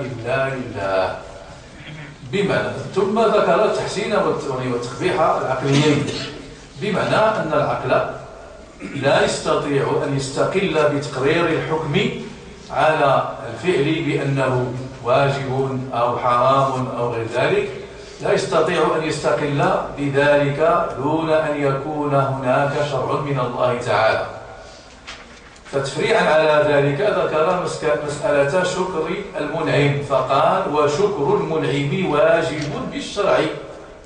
إلا لله بمعنى ثم ذكر التحسين والتقبيح العقليين بمعنى أن العقل لا يستطيع أن يستقل بتقرير الحكم على الفعل بأنه واجب أو حرام أو غير ذلك. لا يستطيع أن يستقل بذلك دون أن يكون هناك شرع من الله تعالى. فتفريعا على ذلك ذكر مسألة شكر المنعم فقال وشكر المنعم واجب بالشرع.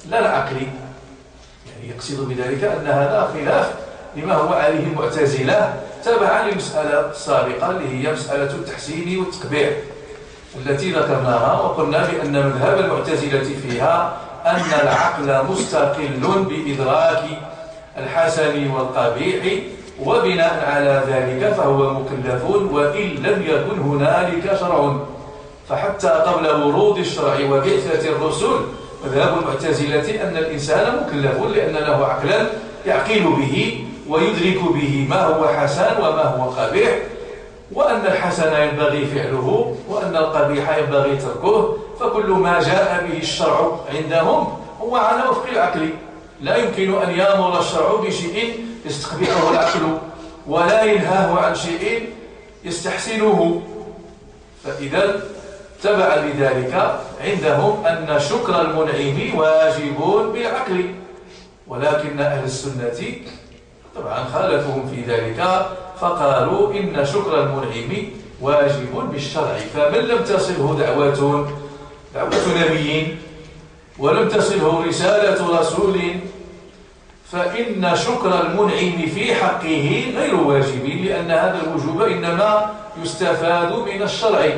لا العقل. يعني يقصد بذلك أن هذا خلاف لما هو عليه المعتزلة تبعا للمسألة السابقة اللي هي مسألة التحسين والتقبيح التي ذكرناها وقلنا بأن مذهب المعتزلة فيها أن العقل مستقل بإدراك الحسن والقبيح وبناء على ذلك فهو مكلف وإن لم يكن هنالك شرع. فحتى قبل ورود الشرع وبعثة الرسل مذهب المعتزلة أن الإنسان مكلف لأن له عقلا يعقل به ويدرك به ما هو حسن وما هو قبيح وأن الحسن ينبغي فعله وأن القبيح ينبغي تركه فكل ما جاء به الشرع عندهم هو على وفق العقل. لا يمكن أن يأمر الشرع بشيء يستقبحه العقل ولا ينهاه عن شيء يستحسنه. فإذا تبع لذلك عندهم أن شكر المنعم واجب بالعقل ولكن أهل السنة طبعا خالفهم في ذلك فقالوا إن شكر المنعم واجب بالشرع فمن لم تصله دعوة دعوة نبي ولم تصله رسالة رسول فإن شكر المنعم في حقه غير واجب لأن هذا الوجوب إنما يستفاد من الشرع.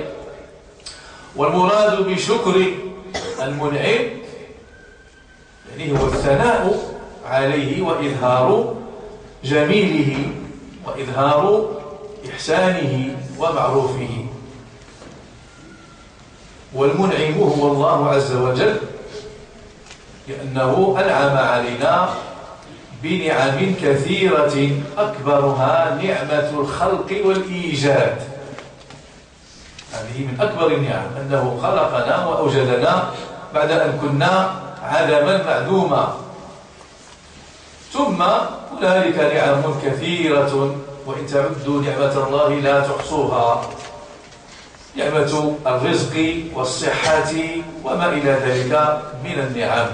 والمراد بشكر المنعم يعني هو الثناء عليه وإظهار جميله وإظهار إحسانه ومعروفه. والمنعم هو الله عز وجل لأنه أنعم علينا بنعم كثيرة أكبرها نعمة الخلق والإيجاد. هذه من أكبر النعم أنه خلقنا وأوجدنا بعد أن كنا عدما معدوما. ثم هنالك نعم كثيرة وإن تعدوا نعمة الله لا تحصوها. نعمة الرزق والصحة وما إلى ذلك من النعم.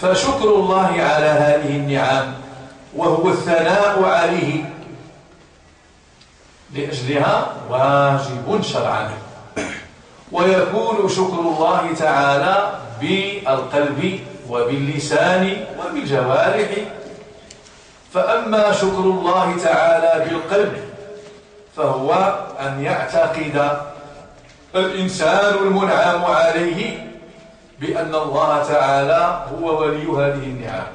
فشكر الله على هذه النعم وهو الثناء عليه. لأجلها واجب شرعا. ويكون شكر الله تعالى بالقلب وباللسان وبالجوارح. فأما شكر الله تعالى بالقلب فهو أن يعتقد الإنسان المنعم عليه بأن الله تعالى هو ولي هذه النعم.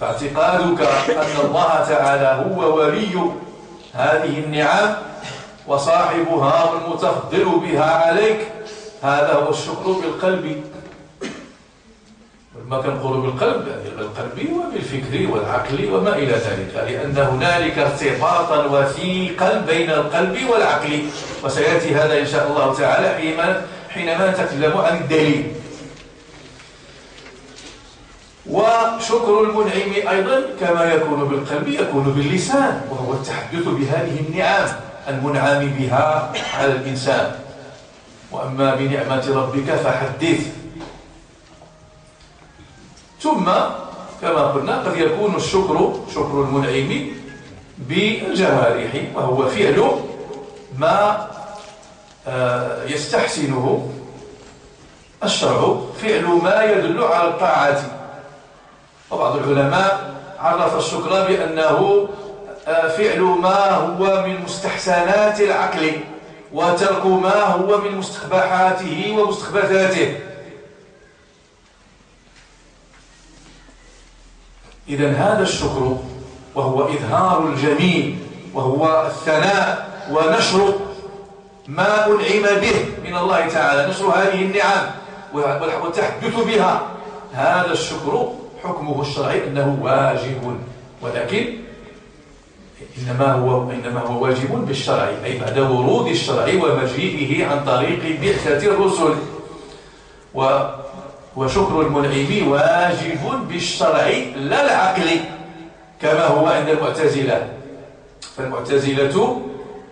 فاعتقادك أن الله تعالى هو ولي هذه النعم وصاحبها والمتفضل بها عليك هذا هو الشكر بالقلب. ما كنقول بالقلب يعني بالقلب وبالفكر والعقل وما إلى ذلك لأن هنالك ارتباطا وثيقا بين القلب والعقل. وسيأتي هذا إن شاء الله تعالى حينما حينما نتكلم عن الدليل. وشكر المنعم أيضا كما يكون بالقلب يكون باللسان وهو التحدث بهذه النعم المنعم بها على الإنسان. وأما بنعمة ربك فحدث. ثم كما قلنا قد يكون الشكر شكر المنعم بالجوارح وهو فعل ما يستحسنه. الشرع فعل ما يدل على الطاعة وبعض العلماء عرف الشكر بأنه آه، فعل ما هو من مستحسنات العقل وترك ما هو من مستقبحاته ومستخبثاته. إذا هذا الشكر وهو إظهار الجميل وهو الثناء ونشر ما أنعم به من الله تعالى. نشر هذه النعم والتحدث بها. هذا الشكر حكمه الشرعي أنه واجب. ولكن إنما هو, إنما هو واجب بالشرع أي بعد ورود الشرع ومجيئه عن طريق بعثة الرسل. وشكر المنعم واجب بالشرع لا العقل كما هو عند المعتزلة. فالمعتزلة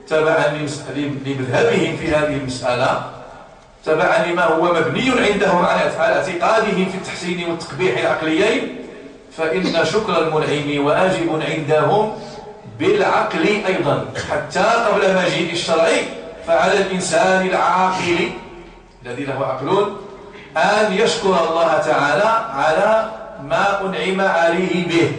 تبعا لمذهبهم في هذه المسألة. تبعا لما هو مبني عندهم على اعتقادهم في التحسين والتقبيح العقليين. فإن شكر المنعم واجب عندهم بالعقل أيضا. حتى قبل مجيء الشرع فعلى الإنسان العاقل الذي له عقل أن يشكر الله تعالى على ما أنعم عليه به.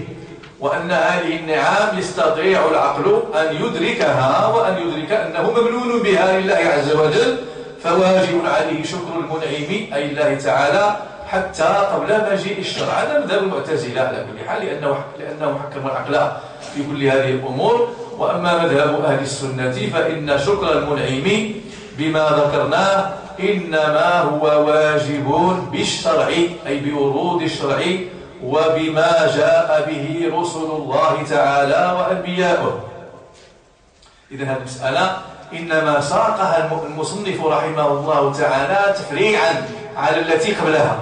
وأن هذه النعم يستطيع العقل أن يدركها وأن يدرك أنه ممنون بها لله عز وجل فواجب عليه شكر المنعم أي الله تعالى حتى قبل مجيء الشرع. هذا مذهب المعتزلة على كل حال لأنه لأنه حكم العقل في كل هذه الأمور. وأما مذهب أهل السنة فإن شكر المنعم بما ذكرناه إنما هو واجب بالشرع أي بورود الشرع وبما جاء به رسل الله تعالى وأنبياؤه. إذا هذه المسألة إنما ساقها المصنف رحمه الله تعالى تفريعا على التي قبلها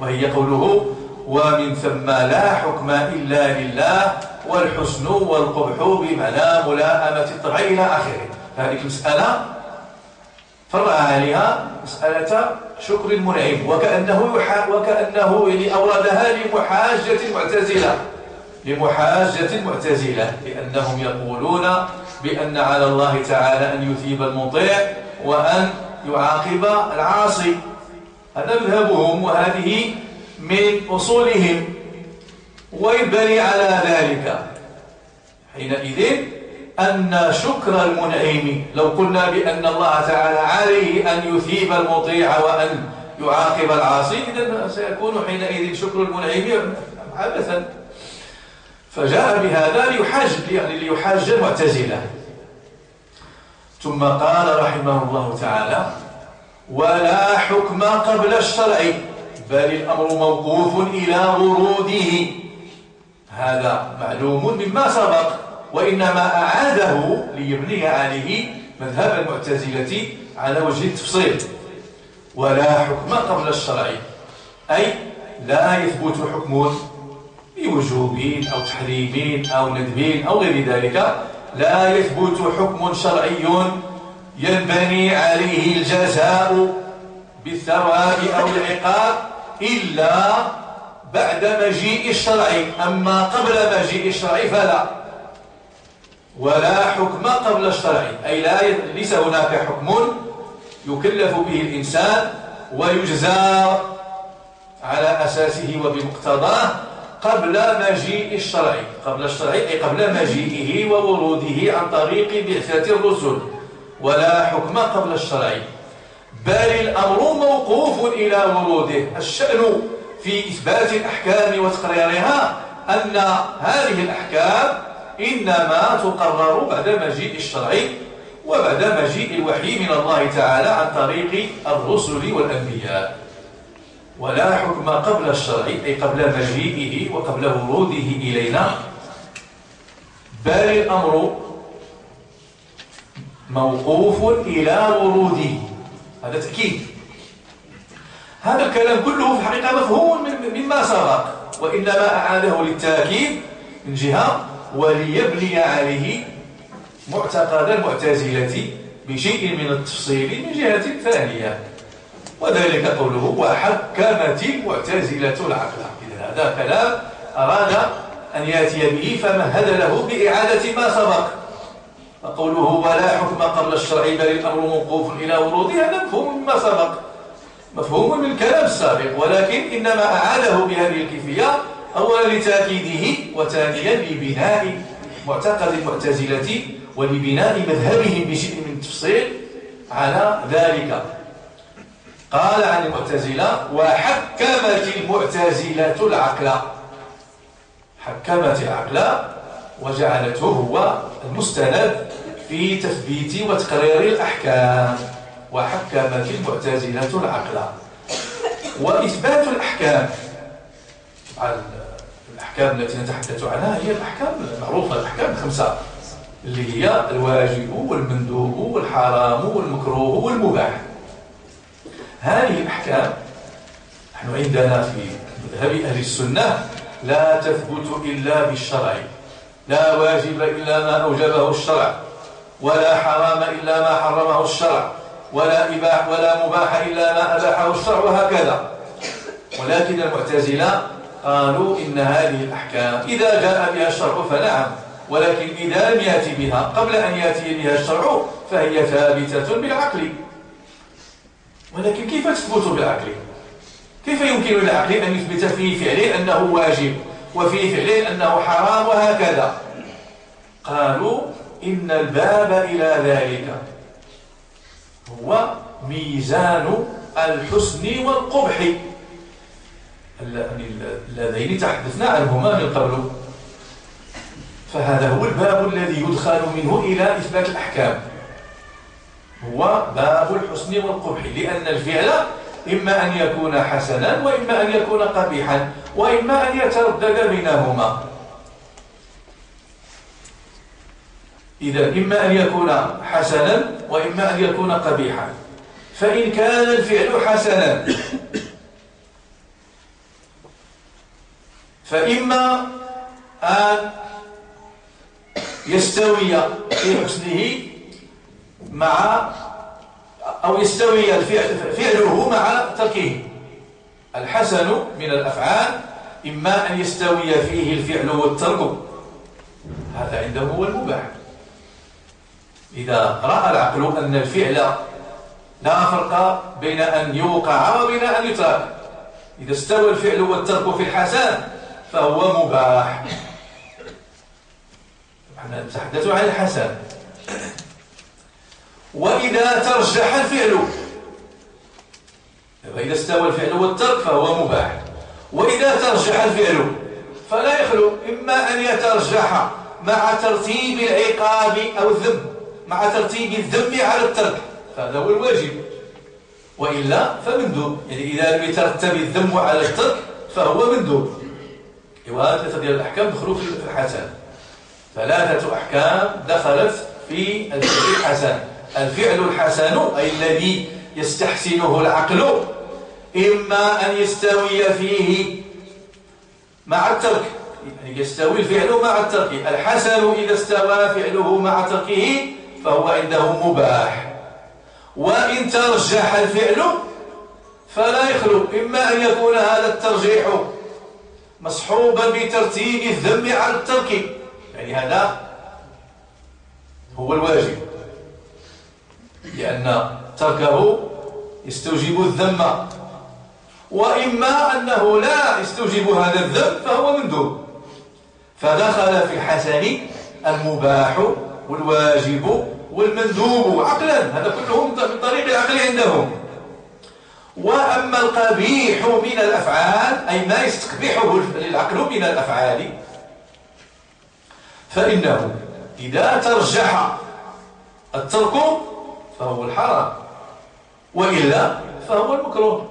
وهي قوله ومن ثم لا حكم إلا لله والحسن والقبح بمعنى ملاءمة الطبع إلى آخره. هذه المسألة فرع عليها مسألة شكر المنعم. وكأنه وكأنه يعني أوردها لمحاجة المعتزلة لمحاجة المعتزلة لأنهم يقولون بأن على الله تعالى أن يثيب المطيع وأن يعاقب العاصي. هذا مذهبهم وهذه من أصولهم. ويبني على ذلك. حينئذ أن شكر المنعم لو قلنا بأن الله تعالى عليه أن يثيب المطيع وأن يعاقب العاصي إذن سيكون حينئذ شكر المنعم عبثا. فجاء بهذا ليحاج يعني ليحاج المعتزلة. ثم قال رحمه الله تعالى ولا حكم قبل الشرع بل الأمر موقوف إلى وروده. هذا معلوم مما سبق. وإنما أعاده ليبني عليه مذهب المعتزلة على وجه التفصيل. ولا حكم قبل الشرع. أي لا يثبت حكم بوجوب أو تحريم أو ندب أو غير ذلك. لا يثبت حكم شرعي ينبني عليه الجزاء بالثواب أو العقاب إلا بعد مجيء الشرع. أما قبل مجيء الشرع فلا. ولا حكم قبل الشرع. أي لا ليس هناك حكم يكلف به الإنسان ويجزى على أساسه وبمقتضاه قبل مجيء الشرع. قبل الشرع أي قبل مجيئه ووروده عن طريق بعثة الرسل. ولا حكم قبل الشرع. بل الأمر موقوف إلى وروده. الشأن في إثبات الأحكام وتقريرها أن هذه الأحكام إنما تقرر بعد مجيء الشرع وبعد مجيء الوحي من الله تعالى عن طريق الرسل والأنبياء. ولا حكم قبل الشرع أي قبل مجيئه وقبل وروده إلينا. بل الأمر موقوف إلى وروده. هذا تأكيد. هذا الكلام كله في الحقيقة مفهوم مما سبق. وإنما أعاده للتأكيد من جهة وليبني عليه معتقد المعتزلة بشيء من التفصيل من جهة ثانية وذلك قوله وحكمت المعتزلة العقل. إذن هذا كلام أراد أن يأتي به فمهد له بإعادة ما سبق. وقوله ولا حكم قبل الشرع بل الأمر موقوف إلى وروده هذا مفهوم مما سبق. مفهوم من الكلام السابق ولكن إنما أعاده بهذه الكيفية أولا لتأكيده وثانيا لبناء معتقد المعتزلة ولبناء مذهبهم بشيء من التفصيل على ذلك. قال عن المعتزلة وحكمت المعتزلة العقل. حكمت العقل وجعلته هو المستند في تثبيت وتقرير الأحكام. وحكمت المعتزلة العقل. وإثبات الأحكام. الأحكام التي نتحدث عنها هي الأحكام المعروفة الأحكام الخمسة اللي هي الواجب والمندوب والحرام والمكروه والمباح. هذه الأحكام نحن عندنا في مذهب أهل السنة لا تثبت إلا بالشرع. لا واجب إلا ما أوجبه الشرع ولا حرام إلا ما حرمه الشرع ولا إباح ولا مباح إلا ما أباحه الشرع وهكذا. ولكن المعتزلة قالوا إن هذه الأحكام إذا جاء بها الشرع فنعم ولكن إذا لم يأتي بها قبل أن يأتي بها الشرع فهي ثابتة بالعقل. ولكن كيف تثبت بالعقل؟ كيف يمكن للعقل أن يثبت في فعل أنه واجب وفي فعل أنه حرام وهكذا؟ قالوا إن الباب إلى ذلك هو ميزان الحسن والقبح. اللذين تحدثنا عنهما من قبل. فهذا هو الباب الذي يدخل منه إلى إثبات الأحكام. هو باب الحسن والقبح لأن الفعل إما أن يكون حسنا وإما أن يكون قبيحا وإما أن يتردد بينهما. إذا إما أن يكون حسنا وإما أن يكون قبيحا. فإن كان الفعل حسنا فإما أن يستوي في حسنه مع أو يستوي الفعل فعله مع تركه. الحسن من الأفعال إما أن يستوي فيه الفعل والترك. هذا عنده هو المباح. إذا رأى العقل أن الفعل لا فرق بين أن يوقع وبين أن يترك. إذا استوى الفعل والترك في الحسن فهو مباح. نحن نتحدث عن الحسن. وإذا ترجح الفعل فإذا استوى الفعل والترك فهو مباح. وإذا ترجح الفعل فلا يخلو. إما أن يترجح مع ترتيب العقاب أو الذنب مع ترتيب الذنب على الترك. فهذا هو الواجب. وإلا فمندوب يعني إذا لم يترتب الذنب على الترك فهو مندوب ثلاثة ديال الأحكام دخلوا في الحسن. ثلاثة أحكام دخلت في الفعل الحسن. الفعل الحسن أي الذي يستحسنه العقل إما أن يستوي فيه مع الترك يعني يستوي الفعل مع الترك. الحسن إذا استوى فعله مع تركه فهو عنده مباح. وإن ترجح الفعل فلا يخلو إما أن يكون هذا الترجيح مصحوبا بترتيب الذم على الترك. يعني هذا هو الواجب. لأن تركه يستوجب الذم. وإما أنه لا يستوجب هذا الذم فهو مندوب. فدخل في الحسن المباح والواجب والمندوب. عقلا. هذا كله من طريق العقل عندهم. وأما القبيح من الأفعال أي ما يستقبحه العقل من الأفعال فإنه إذا ترجح الترك فهو الحرام وإلا فهو المكروه.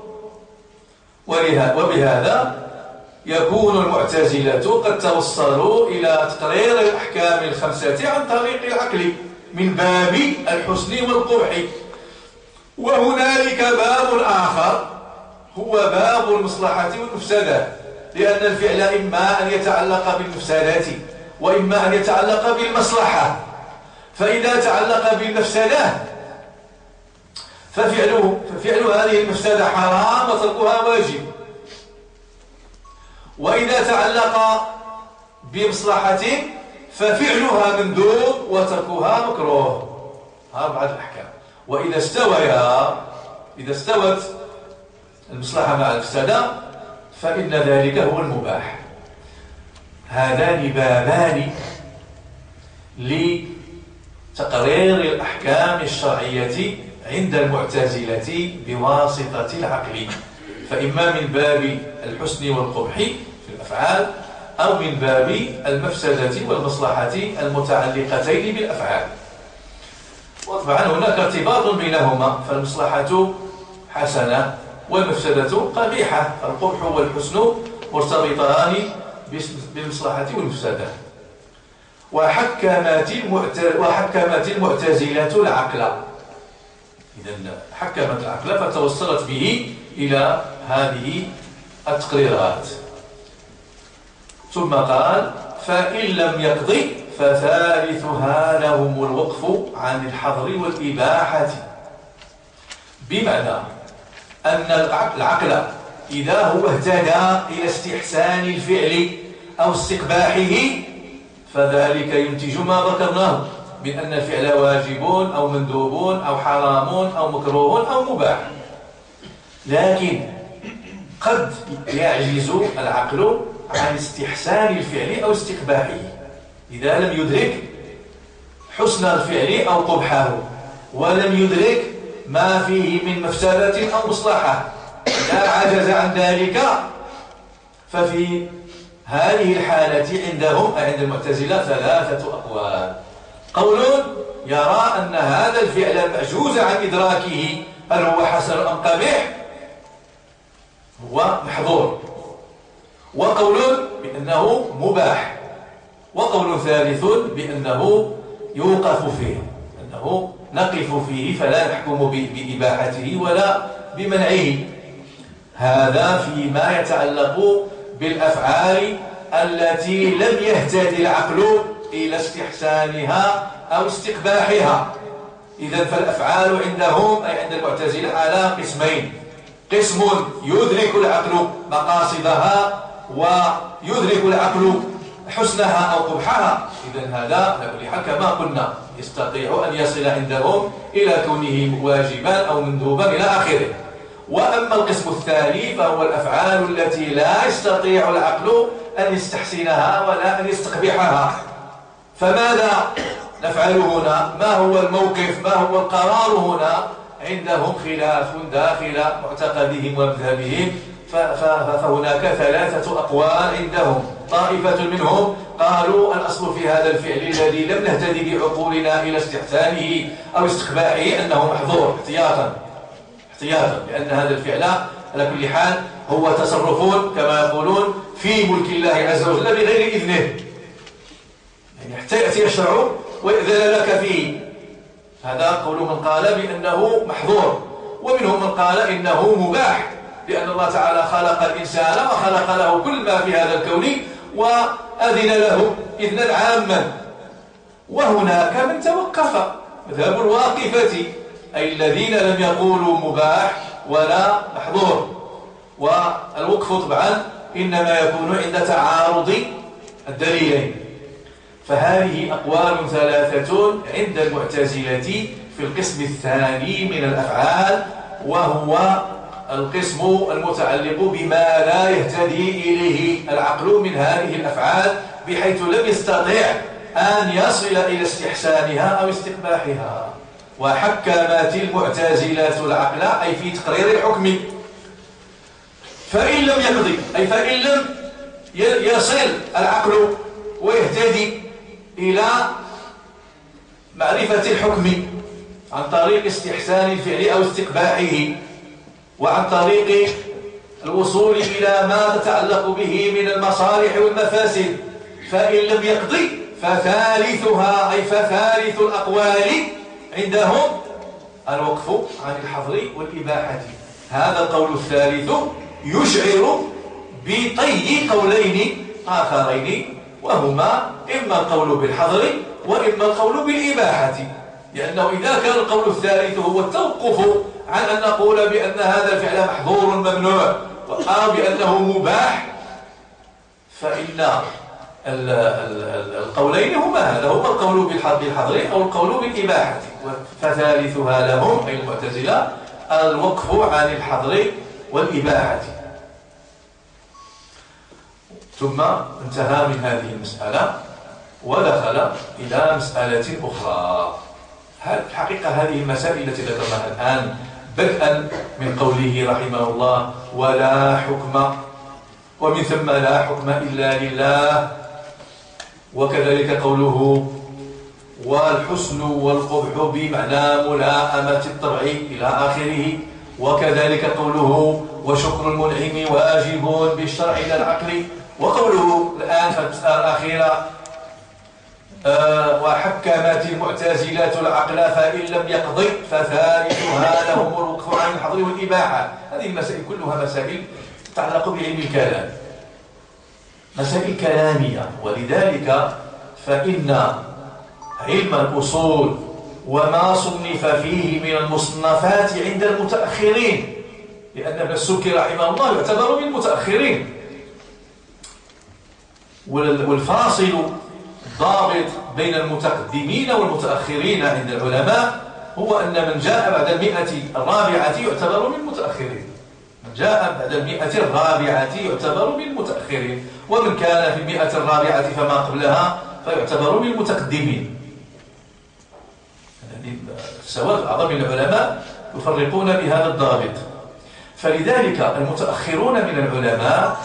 وبهذا يكون المعتزلة قد توصلوا إلى تقرير الأحكام الخمسة عن طريق العقل من باب الحسن والقبح. وهنالك باب آخر هو باب المصلحة والمفسدة لأن الفعل إما أن يتعلق بالمفسدات وإما أن يتعلق بالمصلحة. فإذا تعلق بالمفسدة ففعله ففعل هذه المفسدة حرام وتركها واجب. وإذا تعلق بمصلحة ففعلها مندوب وتركها مكروه. أربعة الأحكام وإذا استويا إذا استوت المصلحة مع المفسدة فإن ذلك هو المباح. هذان بابان لتقرير الأحكام الشرعية عند المعتزلة بواسطة العقل. فإما من باب الحسن والقبح في الأفعال أو من باب المفسدة والمصلحة المتعلقتين بالأفعال. وطبعا هناك ارتباط بينهما فالمصلحة حسنة والمفسدة قبيحة القبح والحسن مرتبطان بالمصلحة والمفسدة. وحكمت وحكمت المعتزلة العقل. إذا حكمت العقل فتوصلت به إلى هذه التقريرات. ثم قال فإن لم يقضي فثالثها لهم الوقف عن الحظر والإباحة. بمعنى أن العقل إذا هو اهتدى إلى استحسان الفعل أو استقباحه فذلك ينتج ما ذكرناه من أن الفعل واجب أو مندوب أو حرام أو مكروه أو مباح. لكن قد يعجز العقل عن استحسان الفعل أو استقباحه. إذا لم يدرك حسن الفعل أو قبحه ولم يدرك ما فيه من مفسدة أو مصلحة إذا عجز عن ذلك ففي هذه الحالة عندهم عند المعتزلة ثلاثة أقوال. قول يرى أن هذا الفعل المعجوز عن إدراكه هل هو حسن أم قبيح؟ هو محظور. وقول بأنه مباح. وقول ثالث بأنه يوقف فيه أنه نقف فيه فلا نحكم بإباحته ولا بمنعه. هذا فيما يتعلق بالأفعال التي لم يهتدي العقل إلى استحسانها أو استقباحها. إذا فالأفعال عندهم أي عند المعتزلة على قسمين. قسم يدرك العقل مقاصدها ويدرك العقل حسنها أو قبحها. إذا هذا كما قلنا يستطيع أن يصل عندهم إلى كونه واجبا أو مندوبا إلى آخره. وأما القسم الثاني فهو الأفعال التي لا يستطيع العقل أن يستحسنها ولا أن يستقبحها. فماذا نفعل هنا؟ ما هو الموقف؟ ما هو القرار هنا؟ عندهم خلاف داخل معتقدهم ومذهبهم. فهناك ثلاثة أقوال عندهم. طائفة منهم قالوا الأصل في هذا الفعل الذي لم نهتدي بعقولنا إلى استحسانه أو استقباحه أنه محظور. احتياطا. احتياطا. لأن هذا الفعل على كل حال هو تصرف كما يقولون في ملك الله عز وجل بغير إذنه. يعني حتى يأتي الشرع ويأذن لك فيه. هذا قول من قال بأنه محظور. ومنهم من قال إنه مباح. لأن الله تعالى خلق الإنسان وخلق له كل ما في هذا الكون وأذن له إذنا عاما وهناك من توقف مذهب الواقفة أي الذين لم يقولوا مباح ولا محظور. والوقف طبعا إنما يكون عند تعارض الدليلين. فهذه أقوال ثلاثة عند المعتزلة في القسم الثاني من الأفعال وهو القسم المتعلق بما لا يهتدي إليه العقل من هذه الأفعال بحيث لم يستطيع أن يصل إلى استحسانها أو استقباحها. وحكمت المعتزلة العقل أي في تقرير الحكم. فإن لم يقضي أي فإن لم يصل العقل ويهتدي إلى معرفة الحكم عن طريق استحسان الفعل أو استقباحه. وعن طريق الوصول إلى ما تتعلق به من المصالح والمفاسد فإن لم يقضي فثالثها أي فثالث الأقوال عندهم الوقف عن الحظر والإباحة. هذا القول الثالث يشعر بطي قولين آخرين وهما إما القول بالحظر وإما القول بالإباحة. لأنه إذا كان القول الثالث هو التوقف عن أن نقول بأن هذا الفعل محظور ممنوع أو بأنه مباح. فإن القولين هما هذا هما القول بالحظر أو القول بالإباحة. فثالثها لهم أي المعتزلة الوقف عن الحظر والإباحة. ثم انتهى من هذه المسألة ودخل إلى مسألة أخرى. الحقيقة هذه المسائل التي ذكرناها الآن بدءا من قوله رحمه الله ولا حكم ومن ثم لا حكم إلا لله وكذلك قوله والحسن والقبح بمعنى ملاءمة الطبع إلى آخره وكذلك قوله وشكر المنعم وآجب بالشرع إلى العقل وقوله الآن في المسألة الأخيرة وحكمت المعتزلة العقل فإن لم يقضي فثالثها لهم الوقف عن الحظر والإباحة. هذه المسائل كلها مسائل تتعلق بعلم الكلام. مسائل كلامية. ولذلك فإن علم الأصول وما صنف فيه من المصنفات عند المتأخرين لأن ابن السكي رحمه الله يعتبر من المتأخرين. والفاصل ضابط بين المتقدمين والمتأخرين عند العلماء هو أن من جاء بعد المئة الرابعة يعتبر من المتأخرين من جاء بعد المئة الرابعة يعتبر من المتأخرين ومن كان في المئة الرابعة فما قبلها فيعتبر من المتقدمين يعني سواء أعظم العلماء يفرقون بهذا الضابط. فلذلك المتأخرون من العلماء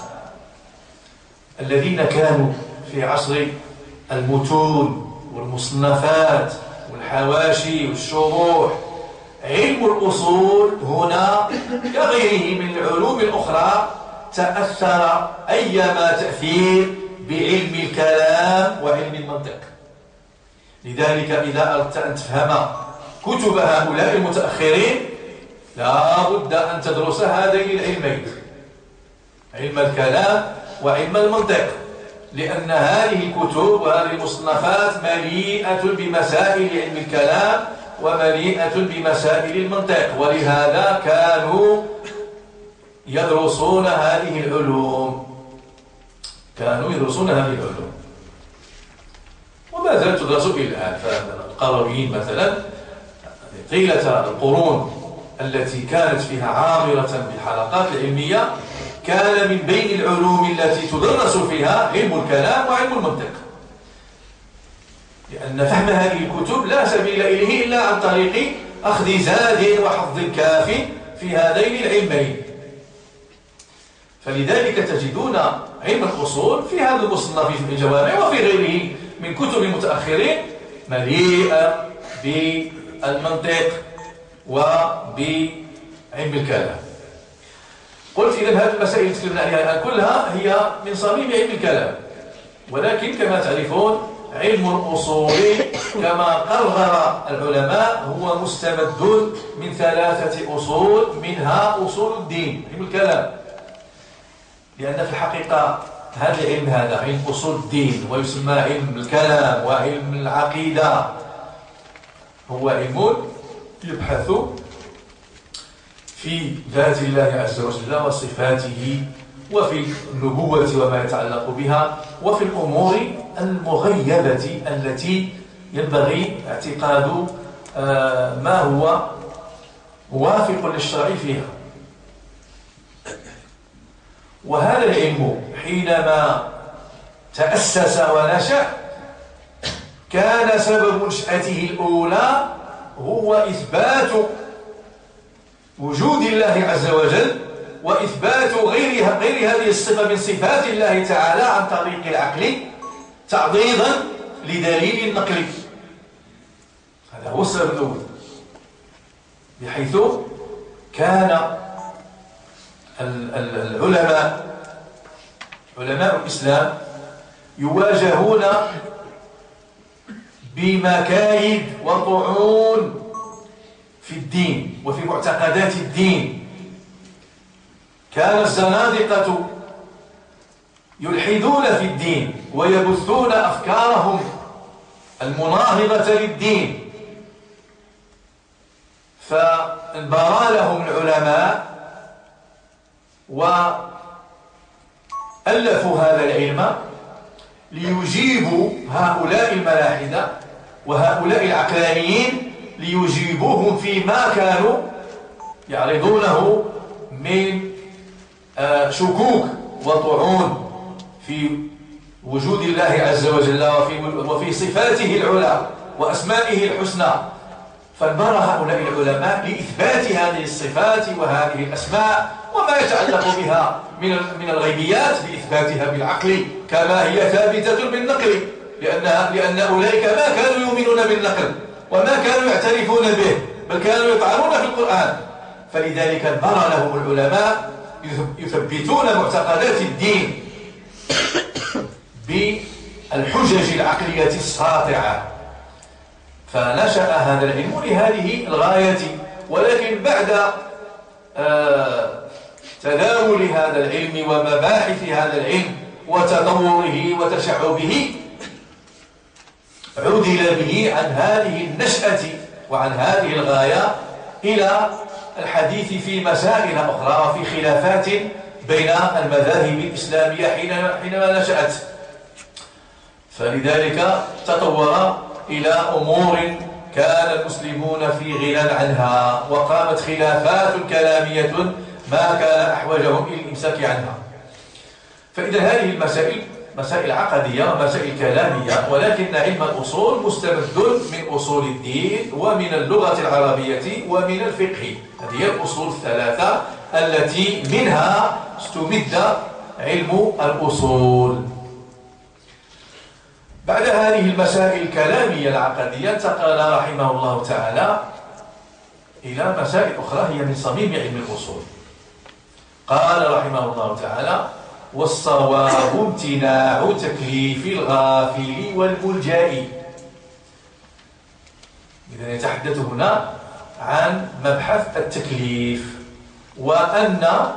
الذين كانوا في عصر المتون والمصنفات والحواشي والشروح. علم الأصول هنا كغيره من العلوم الأخرى تأثر أيما تأثير بعلم الكلام وعلم المنطق. لذلك إذا أردت أن تفهم كتب هؤلاء المتأخرين لا بد أن تدرس هذين العلمين علم الكلام وعلم المنطق. لأن هذه الكتب وهذه المصنفات مليئة بمسائل علم الكلام ومليئة بمسائل المنطق ولهذا كانوا يدرسون هذه العلوم. كانوا يدرسون هذه العلوم. وما زالت تدرس إلى الآن. فالقرويين مثلا طيلة القرون التي كانت فيها عامرة بالحلقات العلمية كان من بين العلوم التي تدرس فيها علم الكلام وعلم المنطق. لأن فهم هذه الكتب لا سبيل إليه إلا عن طريق أخذ زاد وحظ كاف في هذين العلمين. فلذلك تجدون علم الأصول في هذا المصنف في الجوامع وفي غيره من كتب المتأخرين مليئة بالمنطق وبعلم الكلام. قلت إذا هذه المسائل التي تكلمنا عليها الآن كلها هي من صميم علم الكلام. ولكن كما تعرفون علم الأصول كما قرر العلماء هو مستمد من ثلاثة أصول منها أصول الدين علم الكلام. لأن في الحقيقة هذا العلم هذا علم أصول الدين ويسمى علم الكلام وعلم العقيدة. هو علم يبحث في ذات الله عز وجل وصفاته وفي النبوة وما يتعلق بها وفي الأمور المغيبة التي ينبغي اعتقاد آه، ما هو موافق للشرع فيها. وهذا العلم حينما تأسس ونشأ كان سبب نشأته الأولى هو إثبات وجود الله عز وجل وإثبات غير, غير هذه الصفة من صفات الله تعالى عن طريق العقل تعضيضا لدليل النقل هذا هو السبب الأول. بحيث كان العلماء علماء الإسلام يواجهون بمكايد وطعون في الدين وفي معتقدات الدين. كان الزنادقة يلحدون في الدين ويبثون أفكارهم المناهضة للدين. فانبرى لهم العلماء وألفوا هذا العلم ليجيبوا هؤلاء الملاحدة وهؤلاء العقلانيين ليجيبوهم فيما كانوا يعرضونه من آه، شكوك وطعون في وجود الله عز وجل وفي, وفي صفاته العلى وأسمائه الحسنى. فانبر هؤلاء العلماء لإثبات هذه الصفات وهذه الأسماء وما يتعلق بها من من الغيبيات بإثباتها بالعقل كما هي ثابتة بالنقل لأنها لأن أولئك ما كانوا يؤمنون بالنقل. وما كانوا يعترفون به بل كانوا يطعنون في القرآن. فلذلك انبر لهم العلماء يثبتون معتقدات الدين بالحجج العقلية الساطعة. فنشأ هذا العلم لهذه الغاية ولكن بعد آه تداول هذا العلم ومباحث هذا العلم وتطوره وتشعبه عدل به عن هذه النشأة وعن هذه الغاية إلى الحديث في مسائل أخرى وفي خلافات بين المذاهب الإسلامية حينما نشأت. فلذلك تطور إلى أمور كان المسلمون في غنى عنها وقامت خلافات كلامية ما كان أحوجهم إلى الإمساك عنها. فإذا هذه المسائل مسائل عقدية ومسائل كلامية ولكن علم الأصول مستمد من أصول الدين ومن اللغة العربية ومن الفقه. هذه الأصول الثلاثة التي منها استمد علم الأصول. بعد هذه المسائل الكلامية العقدية انتقل رحمه الله تعالى إلى مسائل أخرى هي من صميم علم الأصول. قال رحمه الله تعالى والصواب امتناع تكليف الغافل والملجأ. إذا يتحدث هنا عن مبحث التكليف وأن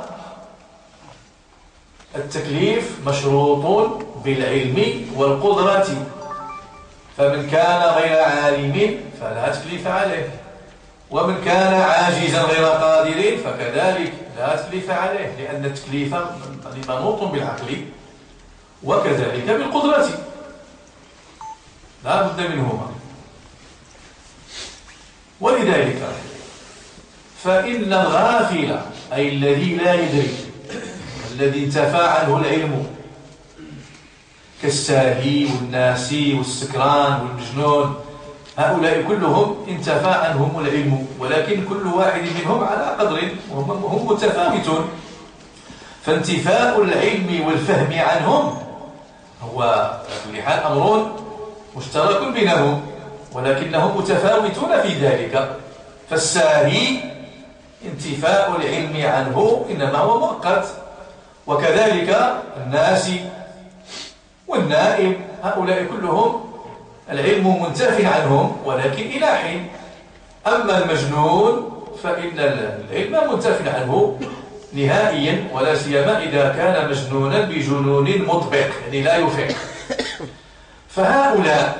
التكليف مشروط بالعلم والقدرة. فمن كان غير عالم فلا تكليف عليه ومن كان عاجزا غير قادر فكذلك. لا تكليف عليه لأن التكليف منوط بالعقل وكذلك بالقدرة. لا بد منهما. ولذلك فإن الغافل أي الذي لا يدري الذي انتفى عنه العلم كالساهي والناسي والسكران والمجنون هؤلاء كلهم انتفى عنهم العلم ولكن كل واحد منهم على قدر وهم متفاوتون. فانتفاء العلم والفهم عنهم هو في حال أمر مشترك بينهم ولكنهم متفاوتون في ذلك. فالساهي انتفاء العلم عنه إنما هو مؤقت. وكذلك الناس والنائم هؤلاء كلهم العلم منتف عنهم ولكن إلى حين. أما المجنون فإن العلم منتف عنه نهائيا ولا سيما إذا كان مجنونا بجنون مطبق يعني لا يفق فهؤلاء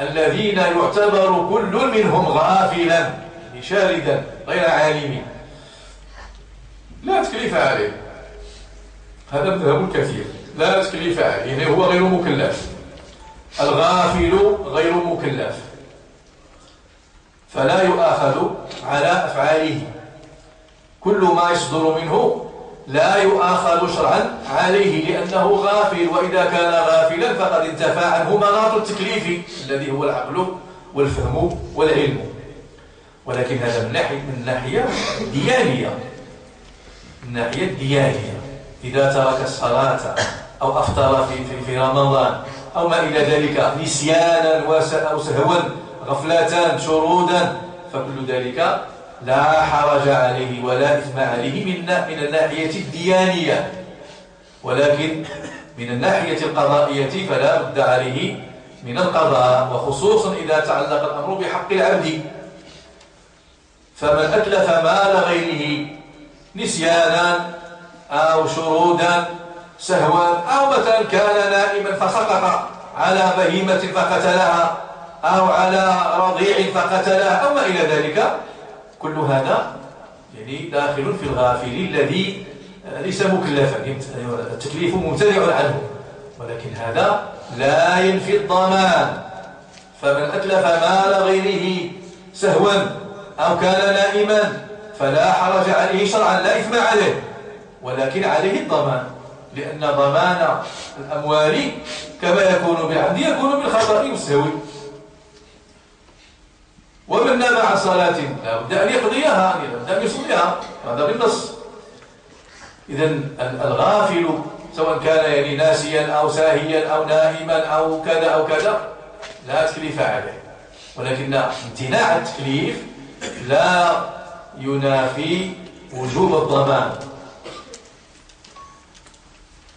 الذين يعتبر كل منهم غافلا يعني شاردا غير عالم لا تكليف عليه. هذا مذهب كثير. لا تكليف عليه يعني هو غير مكلف. الغافل غير مكلف. فلا يؤاخذ على أفعاله. كل ما يصدر منه لا يؤاخذ شرعا عليه لأنه غافل. وإذا كان غافلا فقد انتفى عنه مناط التكليف الذي هو العقل والفهم والعلم. ولكن هذا من ناحية من ناحية ديانية. من ناحية ديانية. إذا ترك الصلاة أو أفطر في, في, في رمضان أو ما إلى ذلك نسيانا أو سهوا غفلة شرودا فكل ذلك لا حرج عليه ولا إثم عليه من من الناحية الديانية. ولكن من الناحية القضائية فلا بد عليه من القضاء وخصوصا إذا تعلق الأمر بحق العبد. فمن أتلف مال غيره نسيانا أو شرودا سهوا أو مثلا كان نائما فسقط على بهيمة فقتلها أو على رضيع فقتلها أو ما إلى ذلك. كل هذا يعني داخل في الغافل الذي ليس مكلفا. التكليف ممتنع عنه. ولكن هذا لا ينفي الضمان. فمن أتلف مال غيره سهوا أو كان نائما فلا حرج عليه شرعا لا إثم عليه. ولكن عليه الضمان. لأن ضمان الأموال كما يكون بالعمد يكون بالخطأ والسهو ومن نام عن صلاة لا بد أن يقضيها لا بد أن يصليها. هذا بالنص. إذا الغافل سواء كان يعني ناسيا أو ساهيا أو نائما أو كذا أو كذا لا تكليف عليه. ولكن امتناع التكليف لا ينافي وجوب الضمان.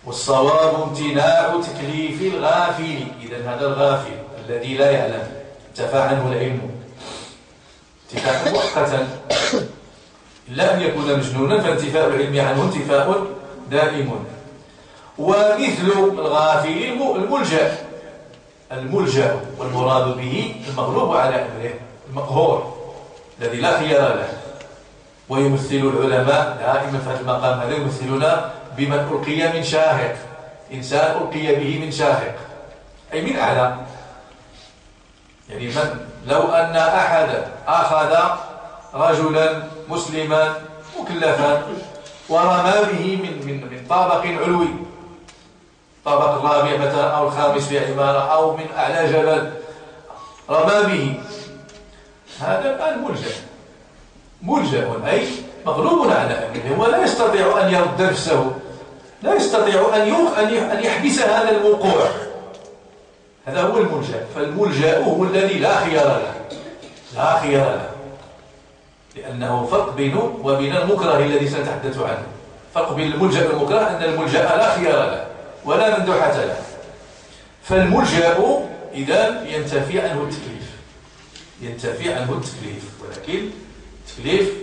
والصواب امتناع تكليف الغافل. إذا هذا الغافل الذي لا يعلم انتفى عنه العلم. انتفاء مؤقتا. أن يكون مجنونا فانتفاء العلم عنه انتفاء دائم. ومثل الغافل الملجأ. الملجأ والمراد به المغلوب على أمره المقهور الذي لا خيار له. ويمثل العلماء دائما في هذا المقام. هذا يمثلون بمن ألقي من شاهق. إنسان ألقي به من شاهق. أي من أعلى يعني من؟ لو أن أحدا أخذ رجلا مسلما مكلفا ورمى به من من من طابق علوي طابق الرابع مثلا أو الخامس في عمارة أو من أعلى جبل رمى به هذا الآن ملجأ. ملجأ أي مغلوب على أمره ولا يستطيع أن يرد نفسه. لا يستطيع أن يحبس هذا الوقوع هذا هو الملجأ. فالملجأ هو الذي لا خيار له. لا خيار له. لأنه فرق بينه وبين المكره الذي سنتحدث عنه. فرق بين الملجأ والمكره أن الملجأ لا خيار له ولا مندوحة له. فالملجأ إذا ينتفي عنه التكليف. ينتفي عنه التكليف. ولكن التكليف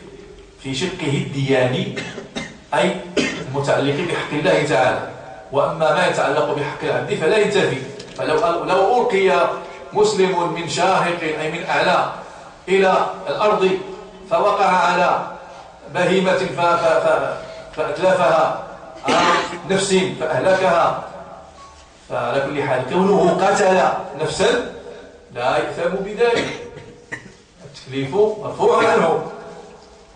في شقه الدياني أي المتعلق بحق الله تعالى. وأما ما يتعلق بحق العبد فلا ينتفي. فلو لو ألقي مسلم من شاهق أي من أعلى إلى الأرض فوقع على بهيمة فأتلفها نفس فأهلكها. فعلى كل حال كونه قتل نفسا لا يأثم بذلك. التكليف مرفوع عنه.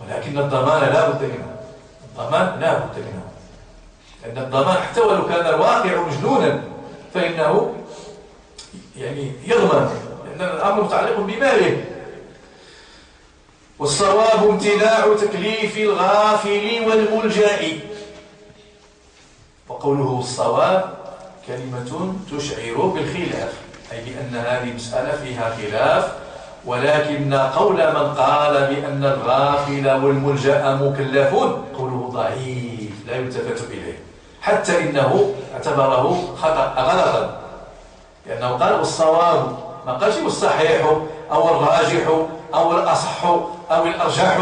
ولكن الضمان لا بد منه. الضمان لا بد منه. لأن الضمان حتى ولو كان الواقع مجنونا فإنه يعني يضمن لأن الأمر متعلق بماله. والصواب امتناع تكليف الغافل والملجأ. وقوله الصواب كلمة تشعر بالخلاف أي بأن هذه مسألة فيها خلاف ولكن قول من قال بأن الغافل والملجأ مكلفون قوله ضعيف لا يلتفت إليه. حتى إنه اعتبره خطأ غلطا. لأنه قال الصواب ما قالش الصحيح أو الراجح أو الأصح أو الأرجح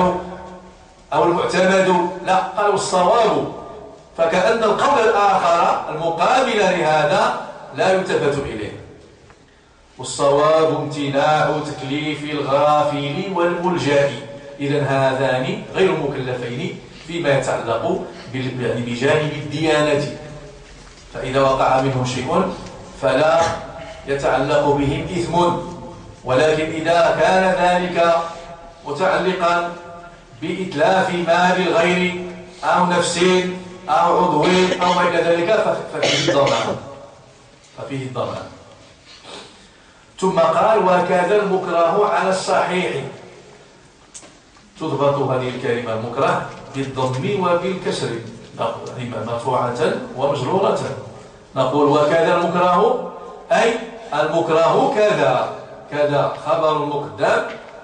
أو المعتمد لا قالوا الصواب فكأن القول الآخر المقابل لهذا لا يلتفت إليه. والصواب امتناع تكليف الغافل والملجأ. إذا هذان غير مكلفين فيما يتعلق يعني بجانب الديانة. فإذا وقع منهم شيء فلا يتعلق بهم إثم. ولكن إذا كان ذلك متعلقا بإتلاف مال الغير أو نفس أو عضو أو إلى ذلك ففيه الضمان ففيه الضمان ثم قال وكذا المكره على الصحيح. تضبط هذه الكلمة المكره بالضم وبالكسر مرفوعة ومجرورة. نقول وكذا المكره؟ أي المكره كذا. كذا خبر مقدم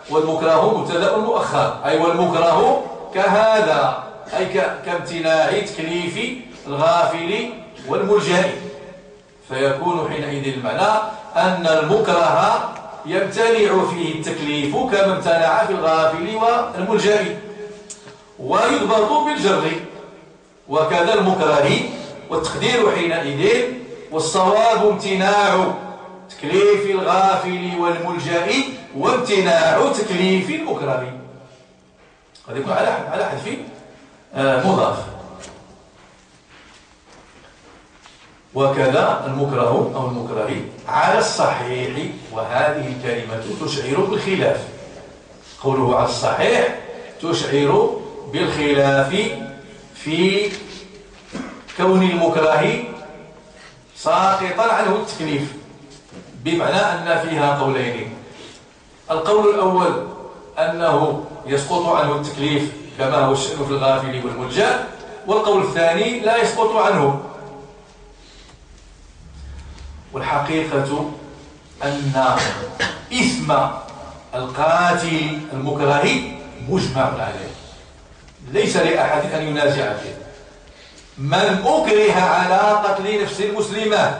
والمكره مبتدا مؤخر. أي والمكره كهذا. أي كامتناع تكليف الغافل والملجأ فيكون حينئذ المعنى أن المكره يمتنع فيه التكليف كما امتنع في الغافل والملجأ. ويضبط بالجر. وكذا المكره والتقدير حينئذ والصواب امتناع تكليف الغافل والملجأ وامتناع تكليف المكره. قد يكون على على حذف آه، مضاف. وكذا المكره أو المكره على الصحيح وهذه الكلمة تشعر بالخلاف. قوله على الصحيح تشعر بالخلاف في كون المكره ساقطا عنه التكليف بمعنى أن فيها قولين. القول الأول أنه يسقط عنه التكليف كما هو الشأن في الغافل والملجأ. والقول الثاني لا يسقط عنه. والحقيقة أن إثم القاتل المكره مجمع عليه. ليس لأحد أن ينازع فيه. من أكره على قتل نفس المسلمة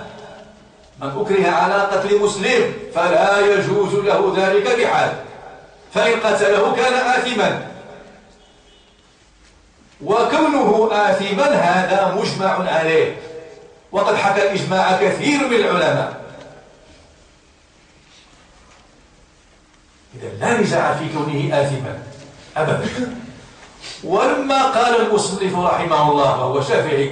من أكره على قتل مسلم فلا يجوز له ذلك بحال. فإن قتله كان آثما. وكونه آثما هذا مجمع عليه. وقد حكى الإجماع كثير من العلماء. إذا لا نزاع في كونه آثما أبدا. ولما قال المصنف رحمه الله وهو شافعي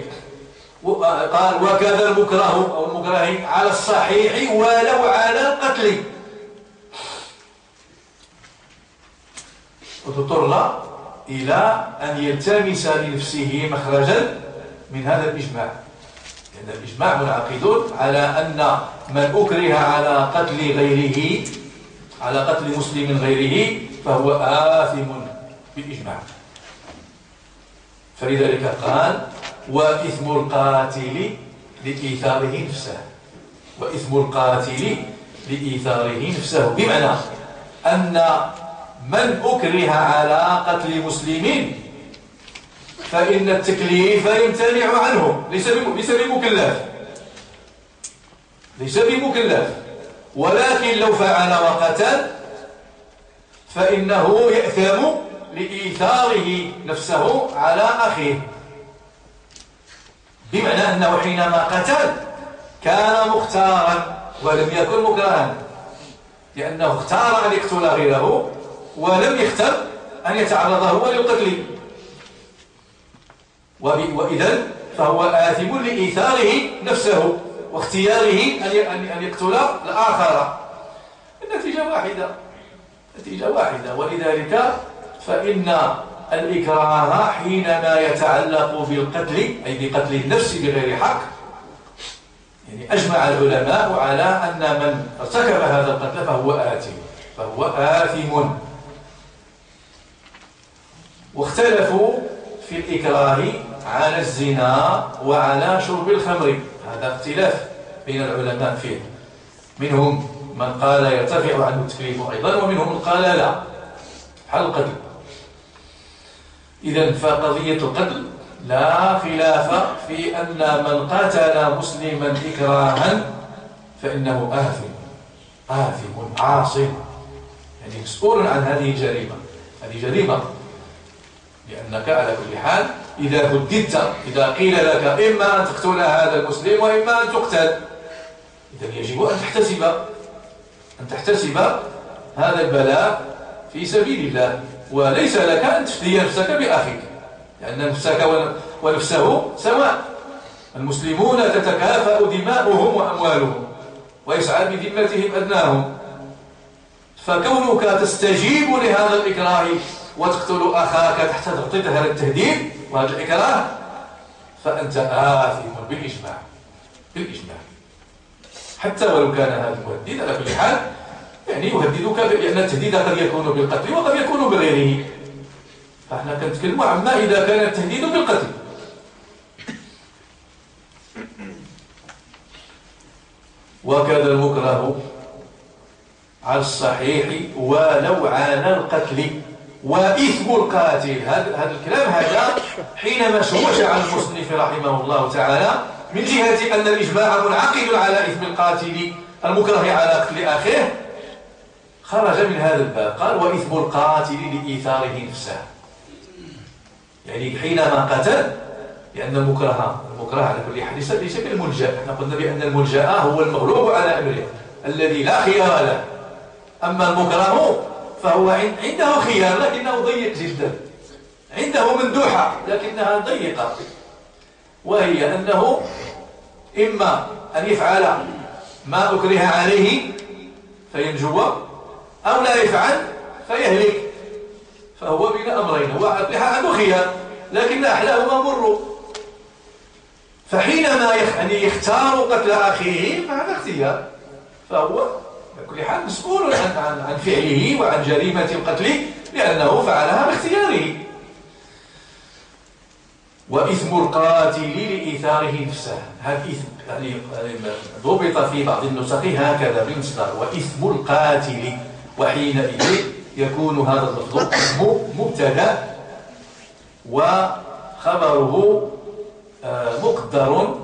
قال وكذا المكره أو المكره على الصحيح ولو على القتل. وتضطر إلى أن يلتمس لنفسه مخرجا من هذا الإجماع. الإجماع منعقد على أن من أكره على قتل غيره على قتل مسلم غيره فهو آثم بالإجماع فلذلك قال وإثم القاتل لإيثاره نفسه. وإثم القاتل لإيثاره نفسه. بمعنى أن من أكره على قتل مسلمين فإن التكليف يمتنع عنه ليس بمكلف. ليس بمكلف. ولكن لو فعل وقتل فإنه يأثم لإيثاره نفسه على أخيه. بمعنى أنه حينما قتل كان مختارا ولم يكن مكرها لأنه اختار أن يقتل غيره ولم يختر أن يتعرض هو للقتل وإذا فهو آثم لإيثاره نفسه واختياره أن يقتل الآخر. النتيجة واحدة. نتيجة واحدة. ولذلك فإن الإكراه حينما يتعلق بالقتل أي بقتل النفس بغير حق يعني أجمع العلماء على أن من ارتكب هذا القتل فهو آثم. فهو آثم. واختلفوا في الإكراه على الزنا وعلى شرب الخمر. هذا اختلاف بين العلماء فيه. منهم من قال يرتفع عنه التكليف أيضا ومنهم من قال لا. حل القتل إذا فقضية القتل لا خلاف في أن من قتل مسلما إكراها فإنه آثم. آثم عاص يعني مسؤول عن هذه الجريمة. هذه جريمة. لأنك على كل حال إذا هددت إذا قيل لك إما أن تقتل هذا المسلم وإما أن تقتل. إذا يجب أن تحتسب أن تحتسب هذا البلاء في سبيل الله. وليس لك أن تفدي نفسك بأخيك لأن نفسك ونفسه سواء. المسلمون تتكافأ دماؤهم وأموالهم ويسعى بذمتهم أدناهم. فكونك تستجيب لهذا الإكراه وتقتل أخاك تحت تغطية هذا التهديد. وهذا الإكراه فأنت آثم بالإجماع. بالإجماع. حتى ولو كان هذا المهدد على كل حال يعني يهددك لأن التهديد قد يكون بالقتل وقد يكون بغيره. فإحنا كنتكلموا عما إذا كان التهديد بالقتل. وكذا المكره على الصحيح ولو عانى القتل. وإثم القاتل. هذا الكلام هذا حينما شوش على المصنف رحمه الله تعالى من جهة أن الإجماع منعقد على إثم القاتل المكره على قتل أخيه خرج من هذا الباب. قال وإثم القاتل لإيثاره نفسه. يعني حينما قتل لأن المكره المكره على كل حال ليس كالملجأ إحنا قلنا بأن الملجأ هو المغلوب على أمره الذي لا خيار له. أما المكره فهو عنده خيار لكنه ضيق جدا. عنده مندوحة لكنها ضيقة. وهي أنه إما أن يفعل ما أكره عليه فينجو أو لا يفعل فيهلك. فهو بين أمرين هو عنده خيار لكن أحلاهما مر. فحينما يعني يختار قتل أخيه فهذا اختيار. فهو بكل حال مسؤول عن, عن, عن فعله وعن جريمة القتل لأنه فعلها باختياره. وإثم القاتل لإيثاره نفسه. هذا إثم يعني ضبط في بعض النسخ هكذا بالمصدر. وإثم القاتل وحينئذ يكون هذا اللفظ مبتدا وخبره آه، مقدر